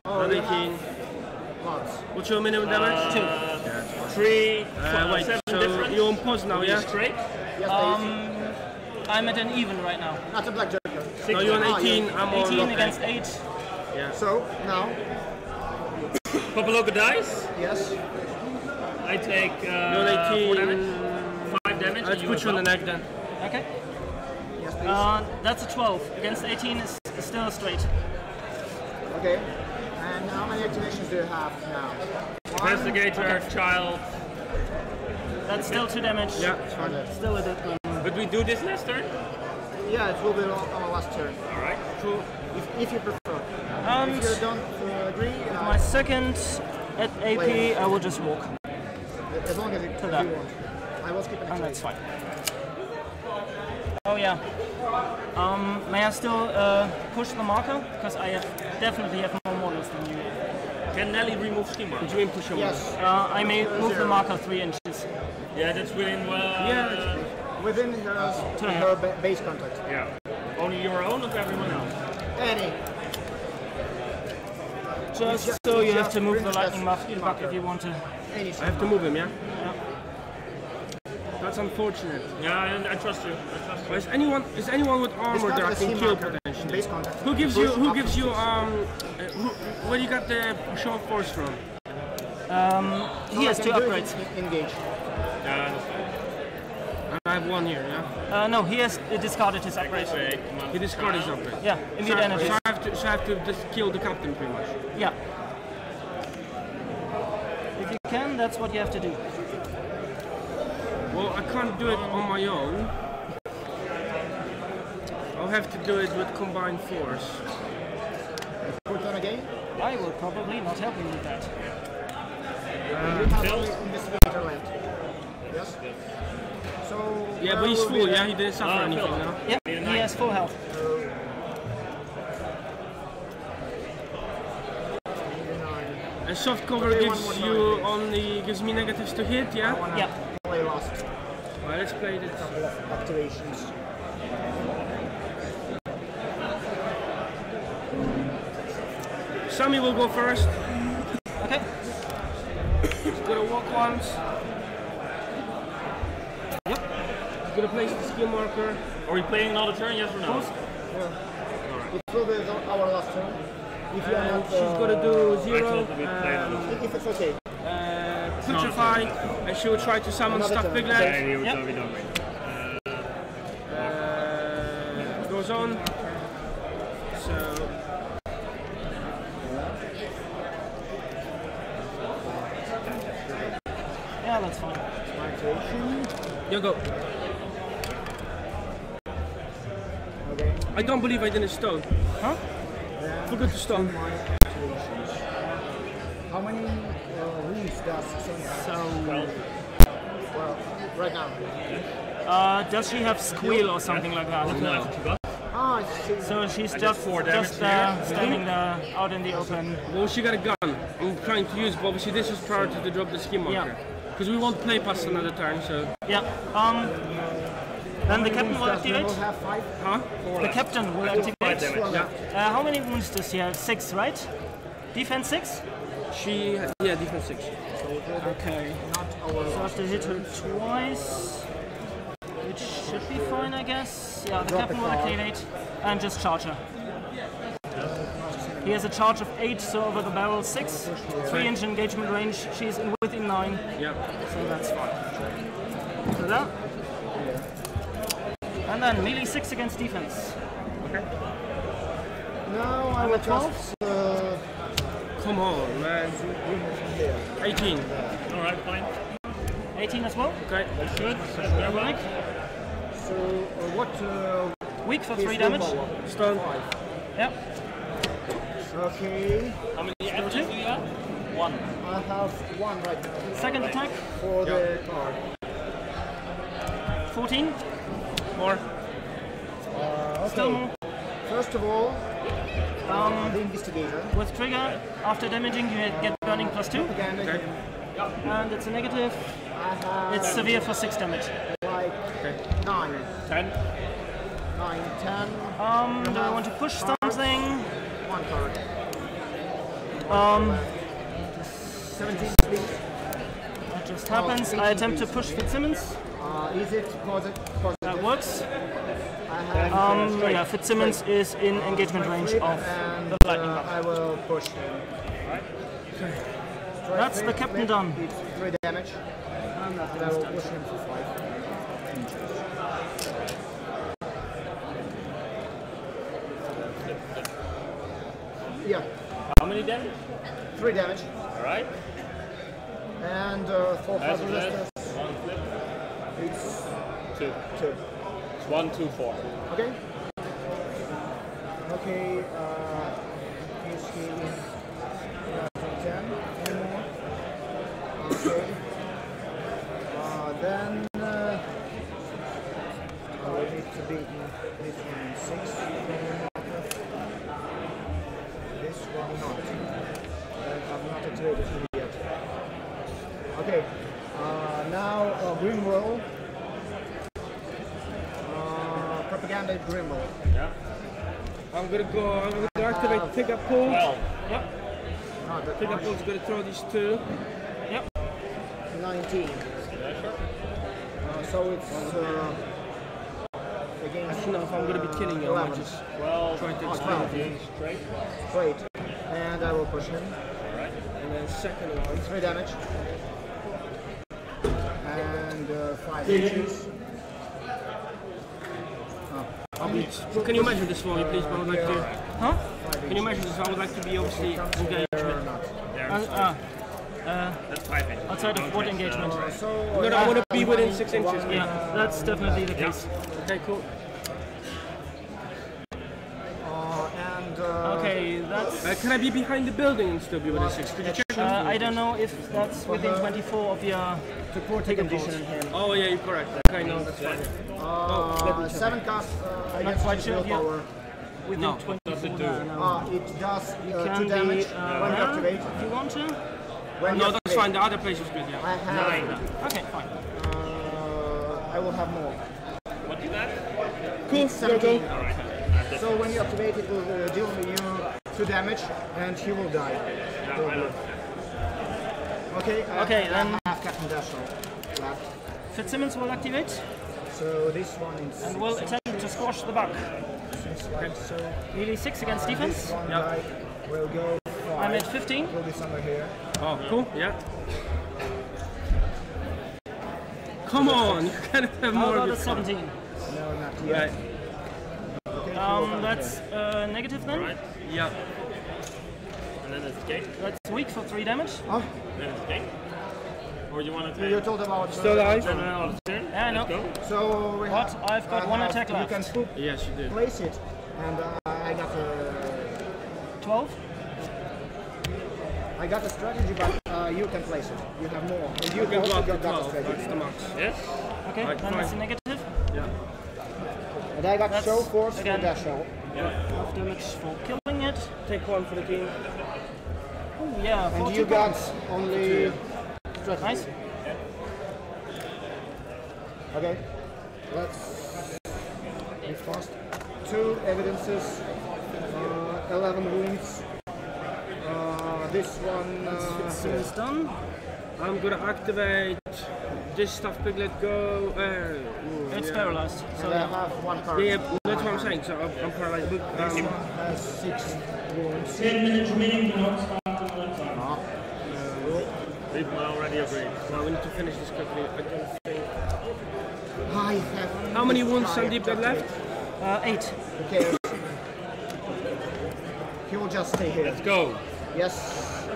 Oh, Not you 18. have lots. What's your minimum damage? Two. Three, Uh, uh, wait, seven so difference. you're on pause now, yeah? Straight. Yes, Um, I'm at an even right now. Not a black joker. No, you're on Ah, 18, yeah. I'm on 18 okay. against 8. Yeah. So, now, Papa Loco dies. yes. I take uh, You're on 18. four damage. Five damage. Let's put you on the neck then. Okay. Yes, please. Uh, that's a 12. Against 18 is is still straight. okay. And how many activations do you have now? Investigator, child. That's still 2 damage. Yeah, it's fine. Okay. Still a dead one. But we do this next turn. Yeah, it will be on on our last turn. All right. Cool. If, if you prefer. And If you don't uh, agree, uh, my second at AP, I will just walk. as long as it, you that. want. I will skip an And that's fine. Oh yeah. Um, may I still uh, push the marker? Because I have, definitely have more models than you. Can Nellie remove schema? What do you mean push him? Yes, Uh, I may move the marker 3 inches. Yeah, that's within. Uh, Yeah, within her, her ba- base contact. yeah. Only your own of everyone else. Any. Just just- so you have to move the lightning us buff in buck if you want to. Any. I have to move him, yeah? Yeah. That's unfortunate. Yeah, and I trust you. I trust you. Is anyone is anyone with armor Discard that I the can steam kill marker potentially? base contact. Who gives you who gives you um uh, who, where you got the show of force from? He has two can do it upgrades. Engage. Yeah, I have one here, yeah. Uh, no, he has discarded his upgrade. Wait. He discarded his upgrade. Yeah, immediate I- energy. so I have to so I have to just kill the captain pretty much. Yeah. If you can, that's what you have to do. Well, I can't do it on my own. I'll have to do it with combined force. Full turn again. I will probably not help you with that. you have only investigator left. Yes. So. Yeah, but he's full, yeah? He didn't suffer Ah, anything, no? Yeah, he has full health. And soft cover Okay, gives one more you time, only gives me negatives to hit, yeah? Wanna Yeah. Play last Alright, let's play this. couple of activations. Sammy will go first. Okay. He's gonna walk once. Yep. He's gonna place the skill marker. Are we playing another turn? Yes or no? It will be the- our last turn. If you are And not, she's uh, gonna do zero. thought we played another Um. If it's okay. uh, putrefy, and she will try to summon Another stuff turn. piglet. Okay, here we Yep. go, we don't. Uh, goes on. So Yeah, that's fine. Activation. you go. Okay. I don't believe I didn't stone. Huh? Forgot to stone. My. How many uh, rooms does Sonnia have? So, Well, right now. uh, does she have squeal or something like that? No. Ah, I. So she's And just, that's four just uh, standing there out in the open. Well, she got a gun. I'm trying to use, but obviously this is prior to the drop the ski marker. Yeah. Because we won't play past another turn, so. Yeah. Um. Then the captain will Does activate. Nemo have five? Huh? The captain will Five activate. damage. Yeah. Uh, how many wounds does he have? Six, right? Defense six. She. Yeah, defense 6. Okay. So I have to hit her twice, which should be fine, I guess. Yeah, the Drop captain will card. activate and just charge her. He has a charge of 8, so over the barrel 6. 3 inch engagement range, she's in within 9, Yeah. so that's fine. So that. And then melee 6 against defense. Okay. Now I will at 12? just uh, Come on, man. 18. Alright, fine. 18 as well. Okay. Good. That's very well. so uh, what uh, Weak for 3 damage. willpower? Stone. Yep. Okay, How many actions do you have? One. I have one right now Second attack, for the card. 14. More. Uh, Still more. first of all, uh, the investigator. With trigger, after damaging, you get burning plus 2. Again, Okay. And it's a negative. I have It's severe for 6 damage. like nine, Ten. nine, ten, Um, do I want to push something? Um, 17, please. that just happens. I attempt to push Fitzsimmons. Uh, is it posi- positive? That works. Um, yeah, Fitzsimmons is in engagement range of. and lightning uh. I will push him. That's the captain done. Three damage. And that And I will push him for five. Yeah, How many damage? three damage. Alright. And uh, for That's five resistance, One flip. it's Two. two. It's one, two, four. Okay? Okay, uh, is he in uh, 10 anymore? Okay. Uh, then uh, I will need to be in this one in 6. This one not. I have not activated him yet. Okay, uh, now uh, green roll. Uh, propaganda green. Yeah. I'm gonna go. I'm gonna activate Pigapult. Twelve. Not that Pick up much. pull's gonna throw these two. 19. Uh, so it's uh, I don't know if I'm gonna be killing you. I might 11. just Twelve. try to Oh, explain 12. to you. Straight. Great. And I will push him. Alright. And then second one. 3 damage. And uh, 5 inches. Can you measure this for me, please? I would like to. Huh? Can you measure this? I would like to be obviously engaged or with. not. Uh, uh, That's five inches. outside of what uh, engagement? So No, no, I want to be within six inches. Yeah, that's definitely the case. Okay, cool. Uh, and uh, Okay, that's. Uh, can I be behind the building and still be within six? Could you check? Uh, I don't know if that's within 24 of your. to put a condition. Oh yeah, you're correct. Okay, no, that's fine. Uh, seven cast. Uh, I'm not against quite his sure if you- willpower. Within No. 24. do. no, no. Uh, it does uh, Can two be damage uh, when you activate. if you want to. When No, that's fine. The other place was good. Yeah. I have. Okay, fine. Uh, I will have more. What is that? Cool. It's Go go. 17. All right. So when you activate, it will uh, deal you two damage, and he will die. Yeah, I don't. Okay. I- Okay, I then- have Captain Dash left. Fitzsimmons will activate So this one is. and will attempt to squash the bug. six, like so. Melee 6 against defense. one Yeah. die will go five. I'm at 15. Will be somewhere here. Oh, cool. Yeah. Come on, you gotta have How more about of a your fun. 17? No, not yet. Right. Okay, Um, that's uh, negative then. Right. Yeah. And then it's gate. That's weak for 3 damage. Oh, Then it's gate. Or you want to you told about. Still alive? Then I'll turn. Yeah, I know. Let's go. So we But have, I've got I one have- attack You can swoop, Yes, you did. place it, and uh, I got a. 12. I got a strategy, but uh, you can place it. You have more. And you You can also go up to got, got a 12. That's the max. Yes. Okay, Right, then that's a negative. Yeah. And I got That's- show force again. for Dashel. Half damage for killing it. Take one for the team. Oh, yeah, And 40 you got points. only. Nice. Okay. Let's be fast. Two evidences. Uh, 11 wounds. Uh, this one. Uh, Fitzsimmons done. I'm gonna activate this Stuffed Piglet go. Uh, ooh, It's yeah. paralyzed. So and I have one card. Yeah, that's what I'm saying. So I'm, I'm paralyzed. But, This um, one has six wounds. 10 minutes remaining, do not start until that time. We've already agreed. now we need to finish this quickly. I don't think. I have. How many wounds Try Sandeep got left? Uh, 8. Who cares? He will just stay here. Let's go. Yes.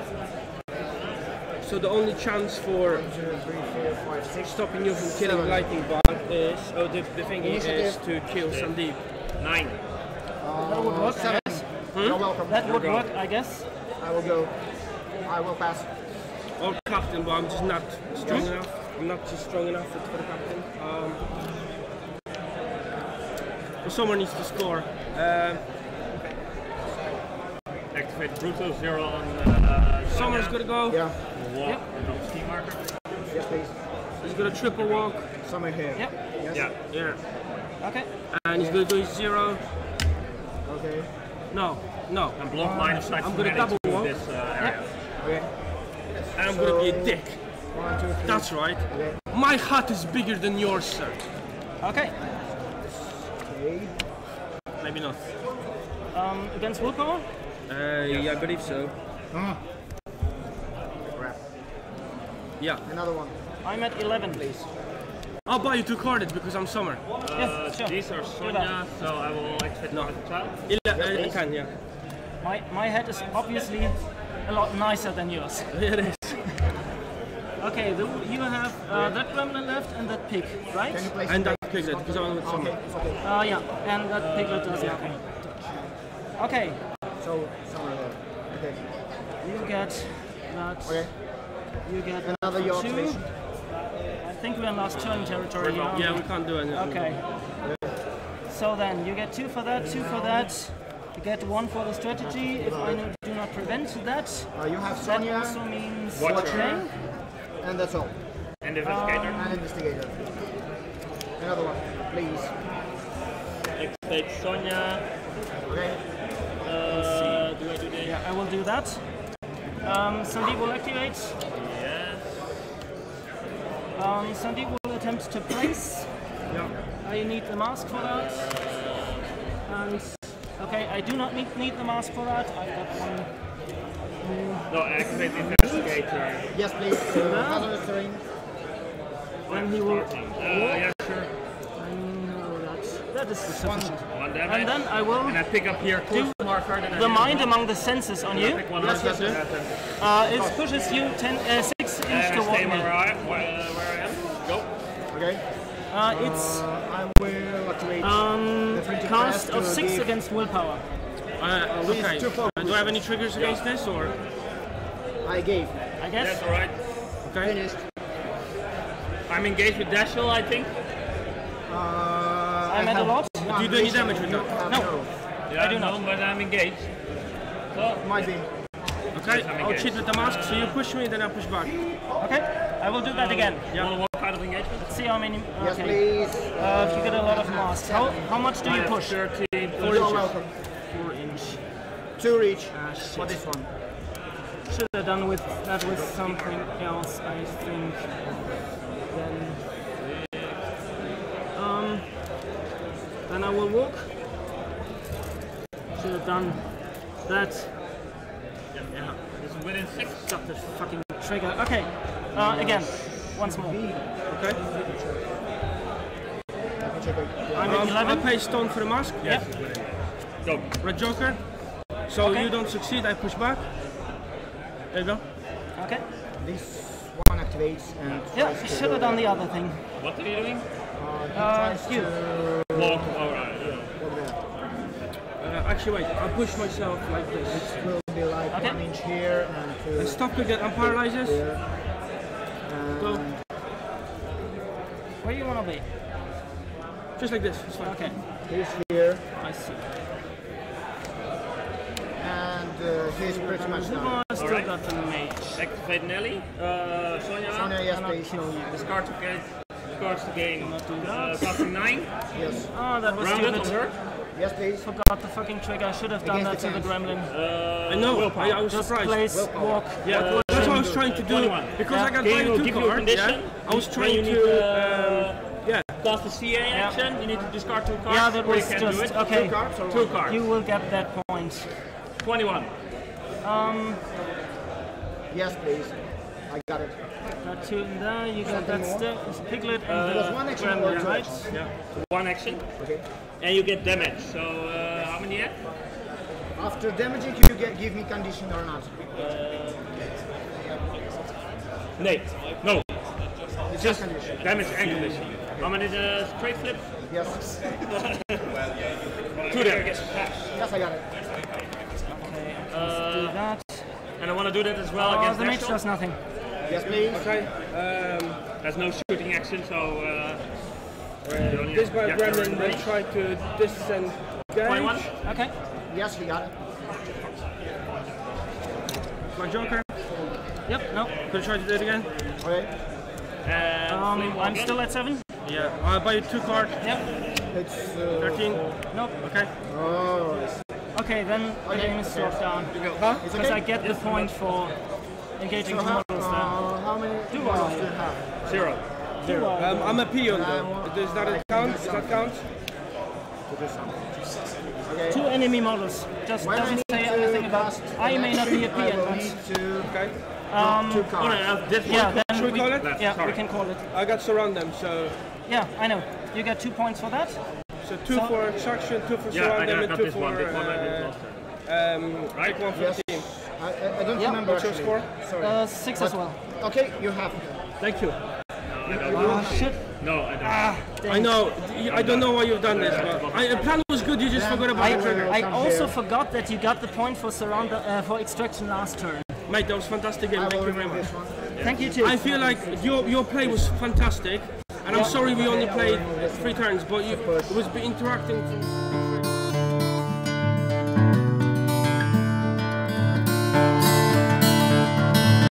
So the only chance for One, two, three, four, five, six. stopping you from killing Seven. lightning bug is oh the, the thing is Initiative. to kill Sandeep. Nine. That would work, I Seven. guess. You're welcome. That would work, I guess. I will go. I will pass. Or captain, but I'm just not strong enough. I'm not just strong enough for, for the captain. Um, but someone needs to score. Um, Activate brutal zero on. Uh, someone's Sonnia. gonna go. Yeah. Walk. No ski marker. Yes, please. He's gonna triple walk. Somewhere here. Yep. Yes. Yeah. Yeah. Okay. And he's gonna do his zero. Okay. No, no. And block line of sight I'm gonna double to walk. this uh, area. Okay. And I'm gonna be a dick. One, two, three. That's right. Okay. My hut is bigger than yours, sir. Okay. Okay. Maybe not. Um, against willpower? Uh, yeah, I believe so. Ah. Crap. Yeah. Another one. I'm at 11, please. I'll buy you two carded because I'm summer. Uh, Yeah, sure. These are Sonnia, so I will activate No. no. child. Ele- uh, I can, yeah. My, my head is obviously a lot nicer than yours. It is. Okay, the, you have uh, that gremlin left and that pig, right? Can you place And that piglet because I'm with Okay, okay. Uh, yeah, and that piglet does nothing. Okay, So, somewhere there. Okay. you get that. Okay. You get Another for your two. activation. I think we're in last turn territory here. Yeah, we? we can't do anything. Okay. So then you get two for that, two for that. You get one for the strategy. If I no- do not prevent that, Uh, you have that Sonnia also means Watcher. Watcher. And that's all. And investigator. And investigator. Another one, please. Activate Sonnia. Okay. Uh, do I do this? Yeah, I will do that. Um, Sandeep will activate. Yes. Um, Sandeep will attempt to place. Yeah. I need the mask for that. And okay, I do not need, need the mask for that. I've got one. No, I activate investigator. Yes, please. Uh, hazardous terrain. Then he will. Uh, yeah, sure. I know that. that is sufficient. One damage. And then I will And I pick up here do marker. Then I the mind him. among the senses on you. Yes, yes, then yes. Uh, it pushes you 10, uh, 6 inch And I toward stay me. where I, where, where I am. Go. Okay. Uh, it's Uh, I will activate. um, the cast of 6 against willpower. Uh, okay. two Uh, do I have any triggers against this or? I gave. I guess. That's alright. Okay. Finished. I'm engaged with Dashel, I think. Uh, I'm at a lot. Do you do any damage with that? No. Yeah, I do no, not. but I'm engaged. So, Might be. Okay. I'm I'll cheat with the mask. So you push me, then I push back. Okay, I will do that again. yeah. what kind of engagement? Let's see how many. Yes, Okay. please. Uh, if you get a lot of masks. How, how much do you Minus push? 13, You're welcome. 4 inch. Two reach Ah, shit. for this one. Should have done with that with something else, I think. Then, um, then I will walk. Should have done that. Yeah. This is within 6. Stop the fucking trigger. Okay. Uh, again, once more. Okay. I'm Um, at I 11. pay stone for the mask. Yes. Go. Red Joker. So Okay. you don't succeed, I push back. There you go. Okay. This one activates and Yeah, tries to should have done the other thing. What are you doing? Uh, he Uh, you. Walk. Alright. go. Uh, actually, wait. I push myself like this. It will be like Okay. one inch here and two And stop again. I'm paralyzes. here. Go. And Where you wanna be? Just like this. It's fine. Okay. he's here I see. And uh, he's pretty much done. I still Alright. got the mage. Activate Nellie. Uh, Sonnia. Sonnia, yes, Cannot please. kill you. Discard to gain. Discards to gain. Cannot do Uh, costing 9. Yes, Oh, that was Rounded on stupid. her. yes, please. Forgot the fucking trigger. I should have done that Against to the the gremlin. Uh, I know. willpower. I, I was Just surprised. place, walk. Yeah, Uh, that's what I was trying to do 21. because I got Game played two give you a cards. condition. Yeah, I was trying to. uh, um, yeah, Cast the CA action, you need to discard two cards. Yeah, that was just okay. Two cards Two cards. You will get that point. 21. Um. Yes, please. I got it. Got two in there. You got that more? st- piglet and There was the one action or gremlin, two right? actions? Yeah. One action. Okay. And you get damage. So, uh, how many yet? After damaging, you get, give me condition or not. No. No. It's just condition. Damage and condition. How many uh, straight flips? Yes. Two damage. Yes, I got it. Do that. And I want to do that as well Oh, against the mage does nothing. Yes, please. okay. Um, There's no shooting action, so. Uh, you only this guy have to Gremlin will try to disengage. 21. Okay. Yes, we got it. My Joker. Yep. No. Gonna try to do it again. Okay. And Um, I'm again. still at seven. Yeah. I'll buy you two cards. Yep. It's. Uh, 13. Nope. Okay. oh, it's- Okay, then the game is dropped down. Huh? Because okay. I get the point for engaging So two how, models there. uh, how many Two models are do you have? Zero. Two are- Um, I'm a peon though. Does that count? Does that count? To do something. Okay. Two enemy models. Just When I doesn't need say to anything about. cast I may not be a an action, I peon, will but need to Okay. um, two no, cards. no, this yeah, one. then Should we call it? Left, Yeah, sorry. we can call it. I got surround them, so Yeah, I know. You get two points for that. So two So- for extraction, two for Yeah, I surround them, and two this for one. This one I did uh, um, Right? one for Yes. the team. I, I, I don't Yeah. remember What's your score? Sorry. Uh, six as well. okay, you have. Thank you. Oh shit. No, I don't. Ah, I know. I don't know why you've done this, but I, the plan was good. You just forgot about I, the trigger. I also here. forgot that you got the point for surround uh, for extraction last turn. Mate, that was fantastic game. Thank you very much. Thank you too. I feel like your your play was fantastic, and I'm sorry we only played three times, but you it was interacting.